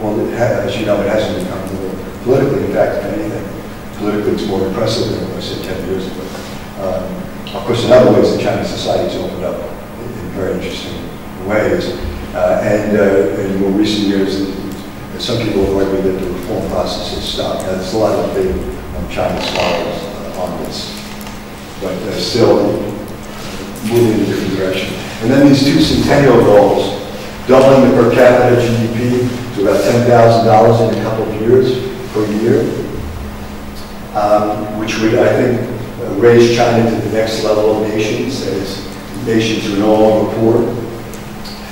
Well, as you know, it hasn't become liberal politically. In fact, politically it's more impressive than it was, say, 10 years ago. Um, of course, in other ways, the Chinese society has opened up in, in very interesting ways. Uh, and uh, in more recent years, some people have argued that the reform process has stopped. Now, there's a lot of debate among Chinese scholars uh, on this, but uh, still moving in a different direction. And then these two centennial goals, doubling the per capita GDP to about $10,000 in a couple of years per year, um, which would, I think, raise China to the next level of nations, as nations are no longer poor.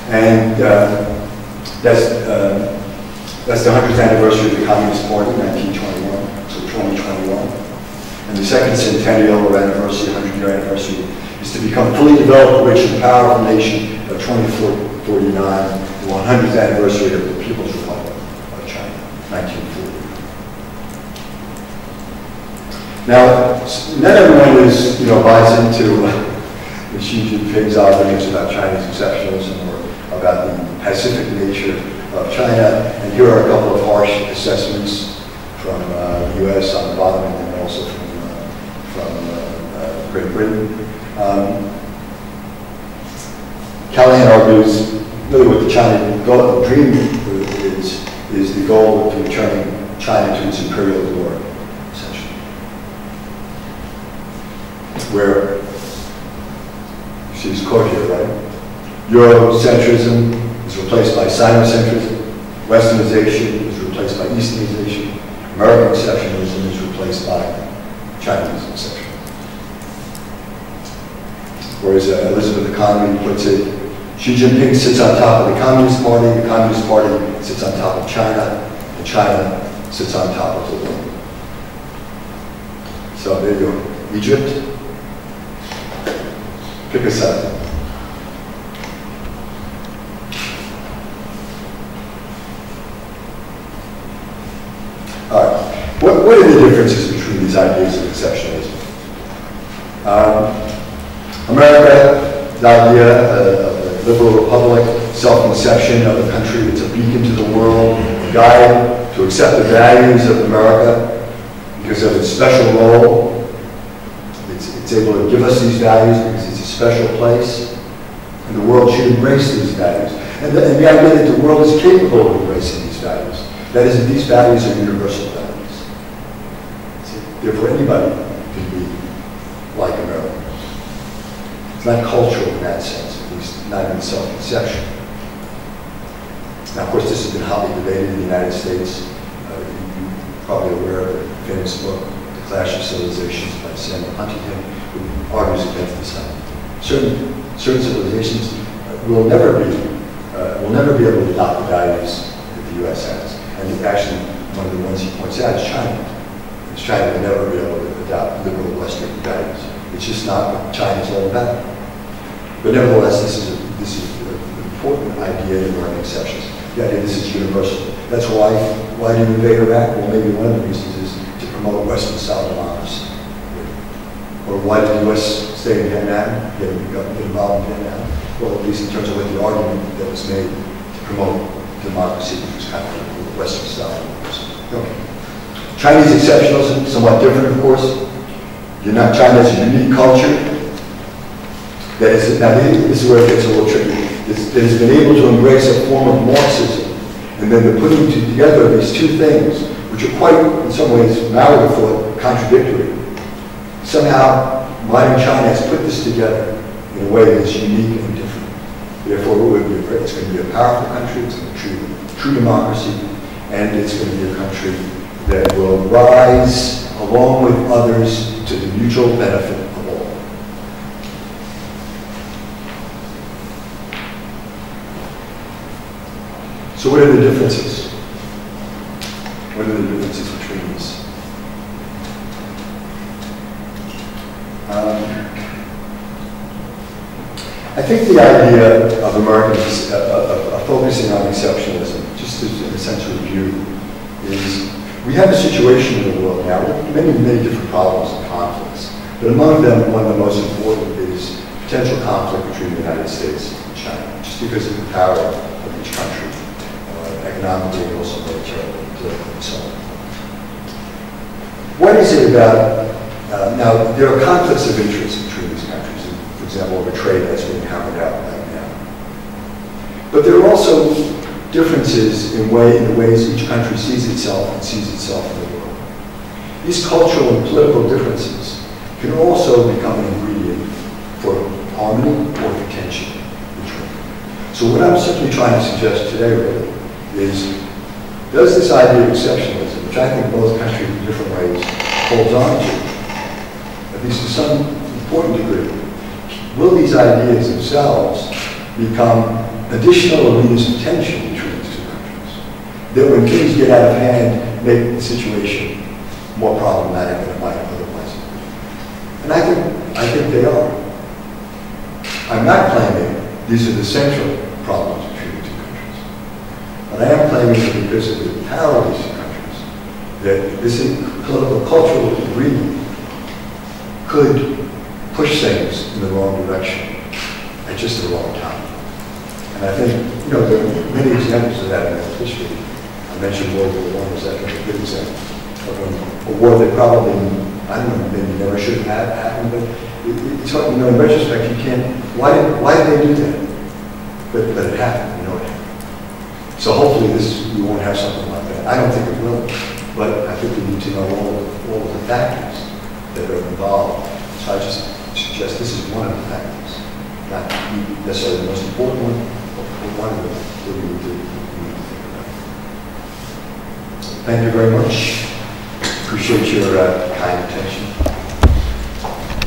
And uh, that's uh, that's the 100th anniversary of the Communist Party in 1921, so 2021. And the second centennial or anniversary, 100 year anniversary, is to become fully developed, rich, and powerful nation of 2049, the 100th anniversary of the People's Republic of China, 1940. Now, not everyone is, you know, buys into uh, Xi Jinping's arguments about Chinese exceptionalism or about the pacific nature of China. And here are a couple of harsh assessments from uh, the U.S. on the bottom and then also from, uh, from uh, uh, Great Britain. Um, Callahan argues really what the China the dream is, is the goal of returning China to its imperial glory, Where, she's quote here, right? Eurocentrism is replaced by Sinocentrism. Westernization is replaced by Easternization. American exceptionalism is replaced by Chinese exceptionalism. Whereas uh, Elizabeth Economy puts it, Xi Jinping sits on top of the Communist Party, the Communist Party sits on top of China, and China sits on top of the world. So there you go. Egypt, pick a side. All right. What, what are the differences between these ideas of exceptionalism? Um, America, the idea of a liberal republic, self-conception of a country that's a beacon to the world, a guide to accept the values of America because of its special role. It's, it's able to give us these values special place, and the world should embrace these values. And the, and the idea that the world is capable of embracing these values. That is, these values are universal values. Therefore, anybody can be like America. It's not cultural in that sense, at least not in self-conception. Now, of course, this has been hotly debated in the United States. Uh, you- you're probably aware of the famous book, The Clash of Civilizations by Samuel Huntington, who argues against this idea. Certain, certain civilizations will never be, uh, will never be able to adopt the values that the U.S. has. And actually, one of the ones he points out is China. Because China will never be able to adopt liberal Western values. It's just not what China's all about. But nevertheless, this is, a, this is an important idea in learning exceptions. The idea this is universal. That's why, why do you invade Iraq? Well, maybe one of the reasons is to promote Western style democracy. Or why the U.S. stay in Vietnam, get, get involved in Vietnam? Well, at least in terms of what the argument that was made to promote democracy, which was kind of Western style. Okay. Chinese exceptionalism, somewhat different, of course. You're not, China has a unique culture. That is, now this is where it gets a little tricky. That has been able to embrace a form of Marxism, and then the putting together of these two things, which are quite, in some ways, Mao would thought contradictory. Somehow, modern China has put this together in a way that's unique and different. Therefore, it a- it's going to be a powerful country, it's going to be true, true democracy, and it's going to be a country that will rise along with others to the mutual benefit of all. So what are the differences? What are the differences between these? Um, I think the idea of Americans uh, uh, focusing on exceptionalism, just as an essential view, is we have a situation in the world now with many, many different problems and conflicts. But among them, one of the most important is potential conflict between the United States and China, just because of the power of each country, uh, economically and also militarily, and so on. What is it about, uh, now, there are conflicts of interest between these countries, for example, over trade that's being hammered out right now. But there are also differences in, way, in the ways each country sees itself and sees itself in the world. These cultural and political differences can also become an ingredient for harmony or for tension. So what I'm simply trying to suggest today, really, is does this idea of exceptionalism, which I think both countries in different ways holds on to, least to some important degree, will these ideas themselves become additional arenas of tension between these two countries? That when things get out of hand, make the situation more problematic than it might otherwise be. And I think, I think they are. I'm not claiming these are the central problems between the two countries. But I am claiming that because of the power of countries, that this political cultural agreement could push things in the wrong direction at just the wrong time. And I think, you know, there are many examples of that in world history. I mentioned World War I as that a good example of a war that probably, I don't know, maybe never should have happened, but it, it's you know, in retrospect, you can't, why did, why did they do that? But, but it happened, you know it happened. So hopefully this, we won't have something like that. I don't think it will, but I think we need to know all, all of the factors that are involved. So I just suggest this is one of the factors, not necessarily the most important one, but one of them that we think about. Thank you very much. Appreciate your uh, kind attention.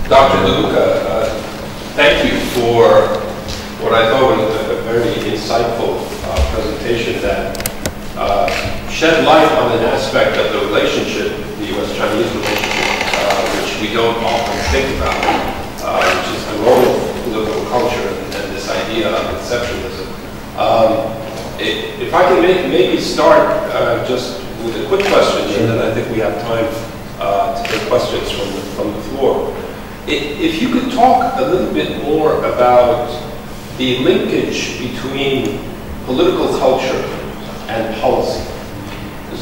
Dr. De Luca, uh, thank you for what I thought was a, very insightful uh, presentation that uh, shed light on an aspect of the relationship, the U.S.-Chinese relationship, we don't often think about, uh, which is the role of political culture and, and this idea of exceptionalism. Um, it, if I can make, maybe start uh, just with a quick question, and then I think we have time uh, to take questions from the, from the floor. If you could talk a little bit more about the linkage between political culture and policy.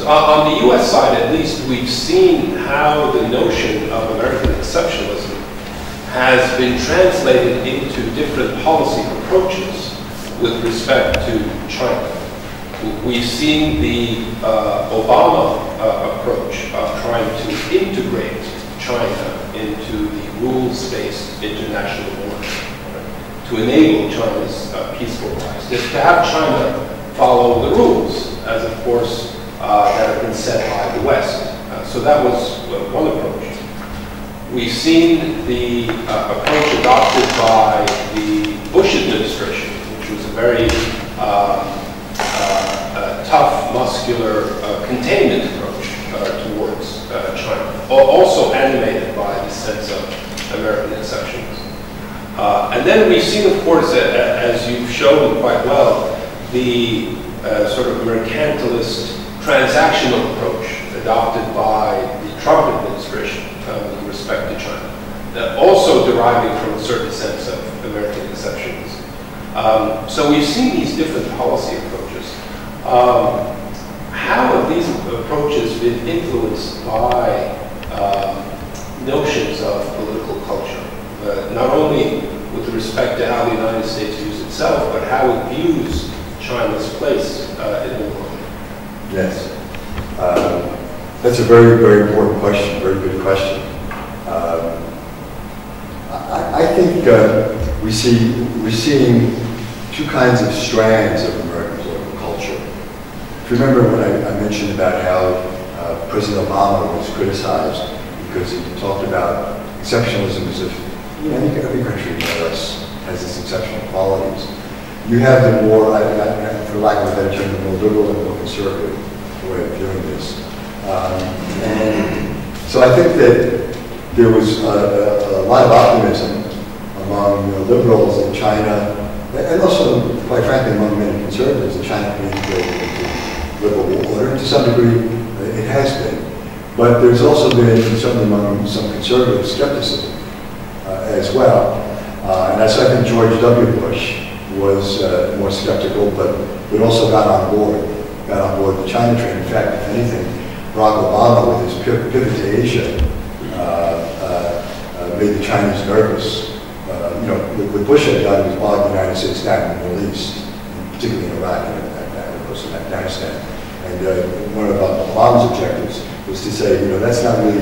On the US side, at least, we've seen how the notion of American exceptionalism has been translated into different policy approaches with respect to China. We've seen the uh, Obama uh, approach of trying to integrate China into the rules-based international order to enable China's uh, peaceful rise. To have China follow the rules, as of course that have been set by the West. Uh, so that was uh, one approach. We've seen the uh, approach adopted by the Bush administration, which was a very uh, tough, muscular containment approach towards China, also animated by the sense of American exceptionalism. Uh, and then we've seen, of course, as you've shown quite well, the uh, sort of mercantilist transactional approach adopted by the Trump administration uh, with respect to China, uh, also deriving from a certain sense of American exceptionalism. Um, so we've seen these different policy approaches. Um, how have these approaches been influenced by um, notions of political culture? Uh, not only with respect to how the United States views itself, but how it views China's place uh, in the world? Yes. Um, that's a very, very important question, very good question. Um, I, I, think uh, we see, we're seeing two kinds of strands of American political culture. If you remember when I, I mentioned about how uh, President Obama was criticized because he talked about exceptionalism as if you know, every country in the US has its exceptional qualities you have the more, I, I, for lack of a better term, the more liberal and more conservative way of doing this. Um, and so I think that there was a, a, a lot of optimism among the liberals in China, and also, quite frankly, among many conservatives that China into liberal order. To some degree, it has been. But there's also been, certainly among some conservative skepticism uh, as well. Uh, and that's, I think, George W. Bush was uh, more skeptical, but, we also got on board, got on board the China train. In fact, if anything, Barack Obama, with his pivot to Asia, uh, uh, uh, made the Chinese nervous. Uh, you know, what Bush had done was bog the United States down in the Middle East, particularly in Iraq and, Afghanistan. And one of Obama's objectives was to say, you know, that's not really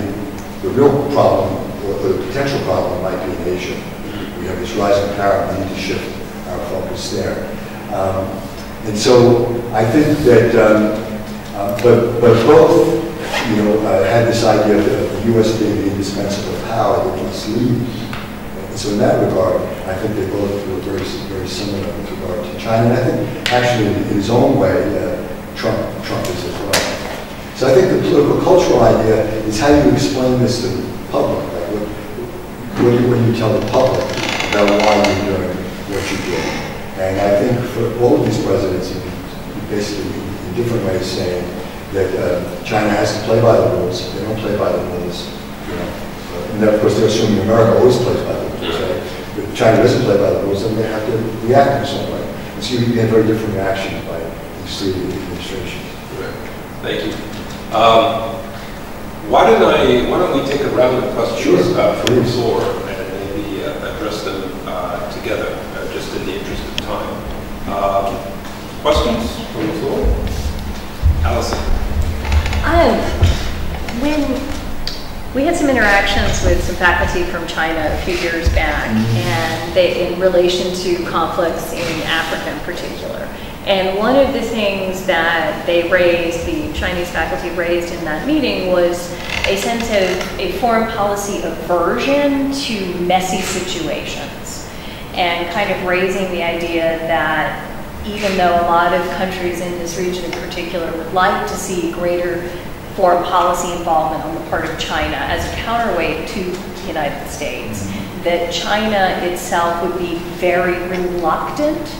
the real problem, or, or the potential problem might be in Asia. We have this rising power, we need to shift our focus there. Um, and so I think that, um, uh, but, but both, you know, uh, had this idea of the U.S. being the indispensable power that must lead. And so in that regard, I think they both were very, very similar with regard to China. And I think actually in his own way, uh, Trump, Trump is as well. So I think the political cultural idea is how you explain this to the public. What, do you, you tell the public about why you're doing what you did. And I think for all of these presidents, basically in different ways saying that uh, China has to play by the rules. If they don't play by the rules, you know, and of course they're assuming America always plays by the rules. Right? If China doesn't play by the rules, then they have to react in some way. And so you get very different reactions by these three administrations. Thank you. Um, why don't I? Why don't we take a round of questions sure. uh, from the floor and maybe uh, address them uh, together? in the interest of time. Um, questions from the floor? Allison. Um, when we had some interactions with some faculty from China a few years back, mm -hmm. and they, in relation to conflicts in Africa in particular. And one of the things that they raised, the Chinese faculty raised in that meeting, was a sense of a foreign policy aversion to messy situations. and kind of raising the idea that even though a lot of countries in this region in particular would like to see greater foreign policy involvement on the part of China as a counterweight to the United States, mm-hmm. that China itself would be very reluctant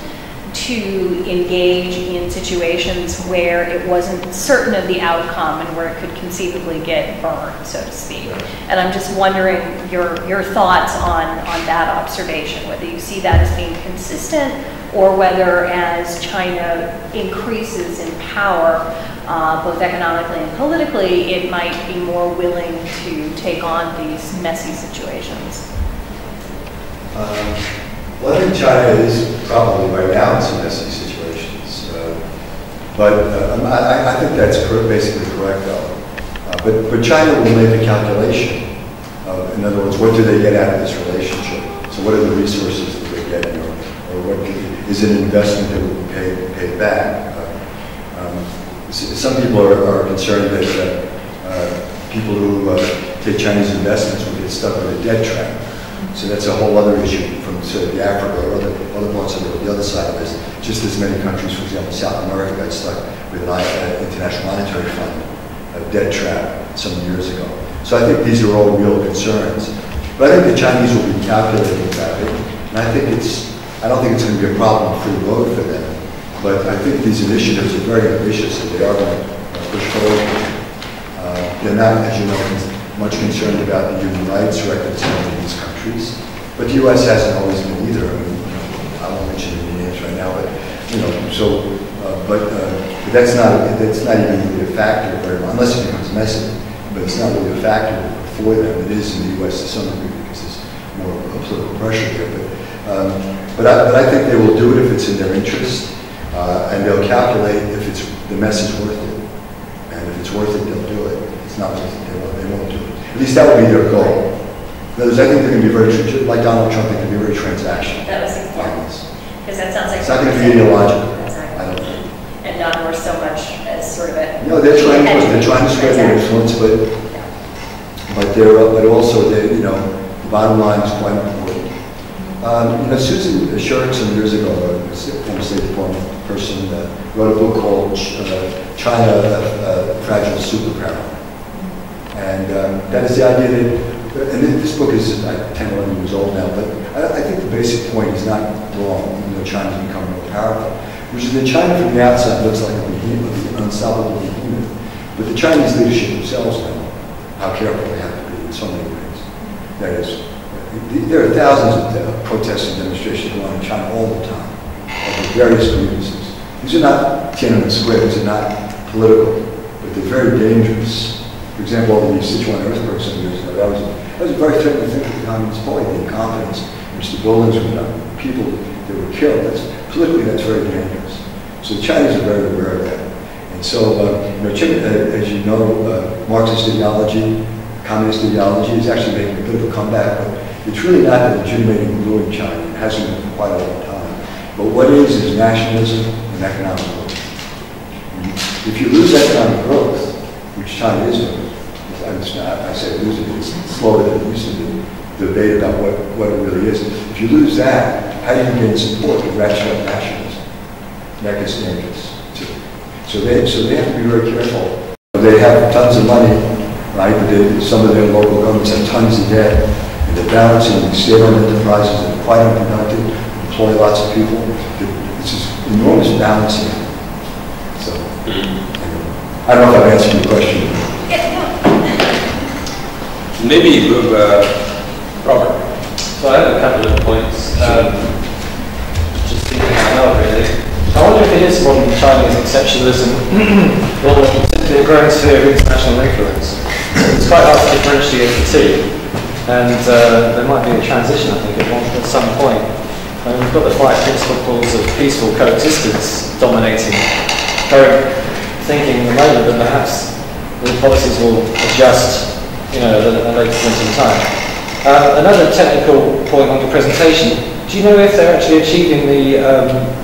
to engage in situations where it wasn't certain of the outcome and where it could conceivably get burned, so to speak. And I'm just wondering your, your thoughts on, on that observation, whether you see that as being consistent or whether as China increases in power, uh, both economically and politically, it might be more willing to take on these messy situations. Um, well, I think China is probably right now in some messy situations. Uh, but uh, I, I, think that's basically correct, though. Uh, but, but China will make a calculation. in other words, what do they get out of this relationship? So what are the resources that they get, or what is an investment that will be paid, paid back? Uh, um, some people are, are concerned that uh, uh, people who take Chinese investments will get stuck in a debt trap. So that's a whole other issue from say, the Africa or other, other parts of the, the other side of this. Just as many countries, for example, South America got stuck with an uh, International Monetary Fund a debt trap some years ago. So I think these are all real concerns. But I think the Chinese will be calculating about it. And I think it's, I don't think it's going to be a problem free vote for them. But I think these initiatives are very ambitious and they are going to push forward. Uh, they're not, as you know, much concerned about the human rights records in these countries. But the U.S. hasn't always been either. I mean, I won't mention any names right now, but you know, so, uh, but, uh, but, that's not that's not even really a factor very much, unless it becomes messy. But it's not really a factor for them. It is in the U.S. to some degree because there's more of a political pressure there. But um, but, I, but I think they will do it if it's in their interest, uh, and they'll calculate if it's the message worth it, and if it's worth it, they'll do it. If it's not worth it, they won't, they won't do it. At least that would be their goal. Because I think they're going to be very, like Donald Trump, they're going to be very transactional. That was important. Because that sounds like. It's not going to be ideological. Exactly. I don't think. And not more so much as sort of a. No, they're trying, to, they're trying to spread their influence, but, but they're, but also they, you know, the bottom line is quite important. Um, you know, Susan Shirk some years ago, a former State Department person, uh, wrote a book called uh, China, A Fragile Superpower. And um, that is the idea that, and this book is like 10, 11 years old now, but I, I think the basic point is not wrong, even though China's become more powerful, which is that China from the outside looks like a behemoth, an unstoppable behemoth, but the Chinese leadership themselves know how careful they have to be in so many ways. That is, there are thousands of protests and demonstrations going on in China all the time, over various grievances. These are not Tiananmen Square, these are not political, but they're very dangerous for example, the Sichuan earthquake some years ago, that was, that was a very threatening thing for the Communist Party, the incompetence in which the buildings were done, people that were killed. That's, politically, that's very dangerous. So the Chinese are very aware of that. And so, uh, you know, uh, as you know, uh, Marxist ideology, communist ideology is actually making a bit of a comeback, it's really not legitimating rule in China. It hasn't been for quite a long time. But what is, is nationalism and economic growth. If you lose economic growth, which China is doing, I, say losing it, it's slower than it used to be. Debate about what, what it really is. If you lose that, how do you gain support ratchet up nationalism? That gets dangerous too. So they, so they have to be very careful. They have tons of money, right? But they, some of their local governments have tons of debt. And they're balancing state-owned enterprises that are quite unproductive, employ lots of people. It's just enormous balancing. So, anyway. I don't know if I've answered your question maybe move, uh, Robert. So I have a couple of points. Um, just thinking out loud, really. I wonder if it is modern Chinese exceptionalism or simply a growing sphere of international influence. It's quite hard to differentiate the two. And uh, there might be a transition, I think, at, one, at some point. And we've got the five principles of peaceful coexistence dominating current thinking at the moment, but perhaps the policies will adjust you know, at a later point in time. Uh, another technical point on your presentation, do you know if they're actually achieving the um,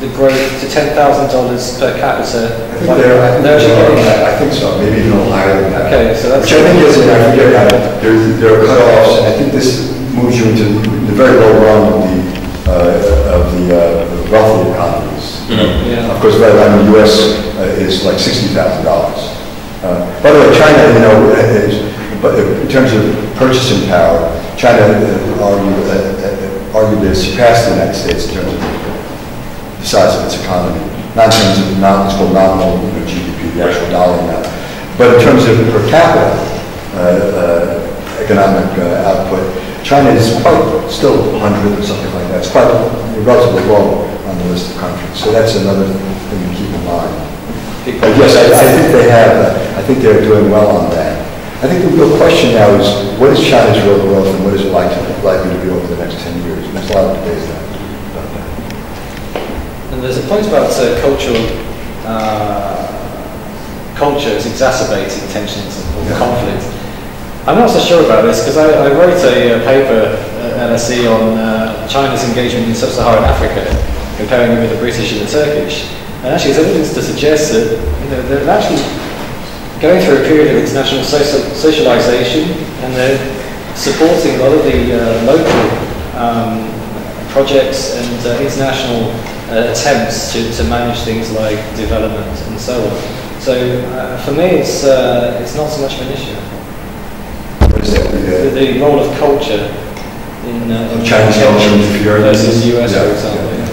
the growth to ten thousand dollars per capita? I think they're, I think, they're getting that. I think so, maybe even higher than that. Okay, so that's. Which I think is, I forget. There, there are cutoffs, and I think this moves you into the very low run of the uh, of the uh, wealthy economies. know. Yeah. Of course, right around the US uh, is like $60,000. Uh, By the way, China, you know, is, but in terms of purchasing power, China uh, argu- uh, uh, arguably surpassed the United States in terms of the size of its economy. Not in terms of, it's called nominal you know, GDP, the actual dollar amount. But in terms of per capita uh, uh, economic uh, output, China is quite, still 100 or something like that. It's quite relatively low on the list of countries. So that's another thing to keep in mind. But yes, I, I think they have, uh, I think they're doing well on that. I think the real question now is, what is China's real growth and what is it to, likely to be over the next 10 years? And there's a lot of debate about. And there's a point about uh, cultural uh, culture is exacerbating tensions and Yeah. conflict. I'm not so sure about this because I, I wrote a, uh paper at LSE on uh, China's engagement in sub-Saharan Africa, comparing it with the British and the Turkish. And actually, there's evidence to suggest that you know, they're actually going through a period of international social, socialization and they're supporting a lot of the uh, local um, projects and uh, international uh, attempts to, to manage things like development and so on. So uh, for me, it's, uh, it's not so much of an issue. What is that? The, The, role of culture in, uh, in Chinese culture versus? US, Yeah, for example. yeah.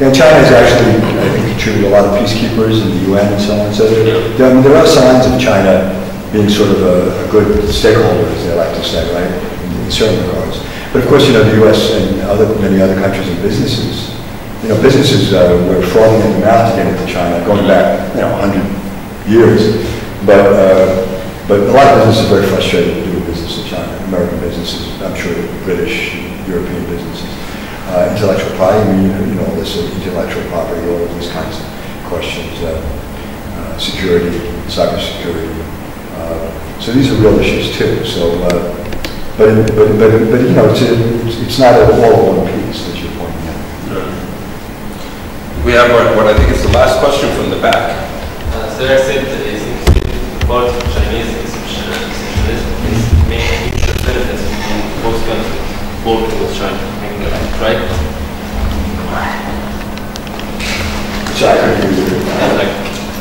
Yeah, China has actually, I think, contributed a lot of peacekeepers in the UN and so on. So there, there- I mean, there are signs of China being sort of a, a good stakeholder, as they like to say, right, in, in certain regards. But of course, you know, the U.S. and other many other countries and businesses, you know, businesses uh, were frothing at the mouth to get into China, going back, you know, 100 years. But uh, but a lot of businesses are very frustrated doing business in China. American businesses, I'm sure, British, European businesses uh, intellectual property, you know, this intellectual property, all of these kinds of questions, uh, uh, security, cybersecurity. Uh, so these are real issues too. So, but, but, but, but, you know, it's, it's, it's not all one piece that you're pointing out. We have what what I think is the last question from the back. Uh, so I said that it's about Chinese exception- exceptionalism is making mutual benefits between both countries working with China, right? So I could agree with you. And like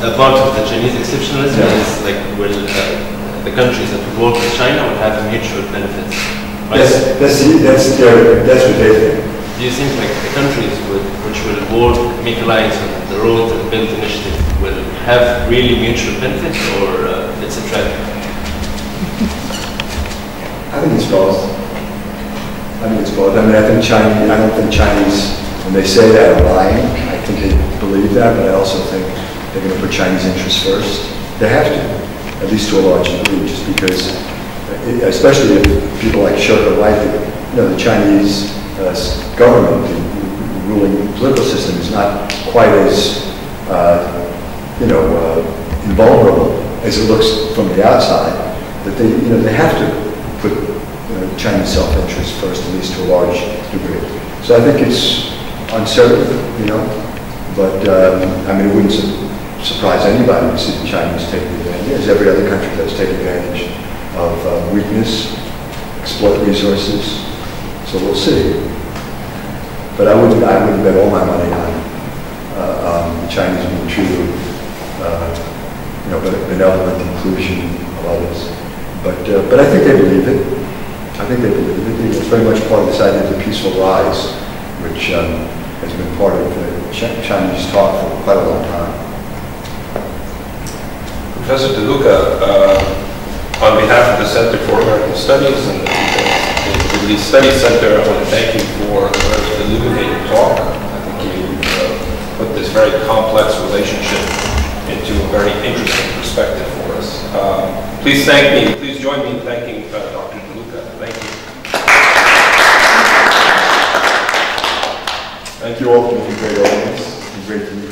a part of the Chinese exceptionalism Yeah. is like will uh, the countries that work with China will have mutual benefits. Right? That's, that's, that's, their, that's what they think. Do you think like the countries with, which will work, make alliance on the road and build initiative will have really mutual benefits or uh, it's a trap? I think it's both. I think it's both. I mean, I think Chinese, I don't think Chinese, when they say that, are lying. I think they believe that, but I also think they're going to put Chinese interests first. They have to, at least to a large degree, just because, uh, especially if people like Shurka White, you know, the Chinese uh, government, the ruling political system is not quite as, uh, you know, uh, invulnerable as it looks from the outside, that they, you know, they have to put you know, Chinese self-interest first, at least to a large degree. So I think it's uncertain, you know, but, um, I mean, it wouldn't su- surprise anybody to see the Chinese take advantage, as every other country does take advantage of uh, weakness, exploit resources, so we'll see. But I wouldn't, I wouldn't bet all my money on, uh, um, the Chinese being uh, you know, ben- benevolent inclusion of others. But, uh, but I think they believe it. I think they believe it. It's very much part of this idea of the peaceful rise, which um, has been part of the Chi- Chinese talk for quite a long time. Professor De Luca, uh, on behalf of the Center for American Studies and the study Center, I want to thank you for a very illuminating talk. I think you uh, put this very complex relationship into a very interesting perspective for us. Um, Please thank me, please join me in thanking uh, Dr. De Luca. Thank you. Thank you all for being great audience. It's great to meet you.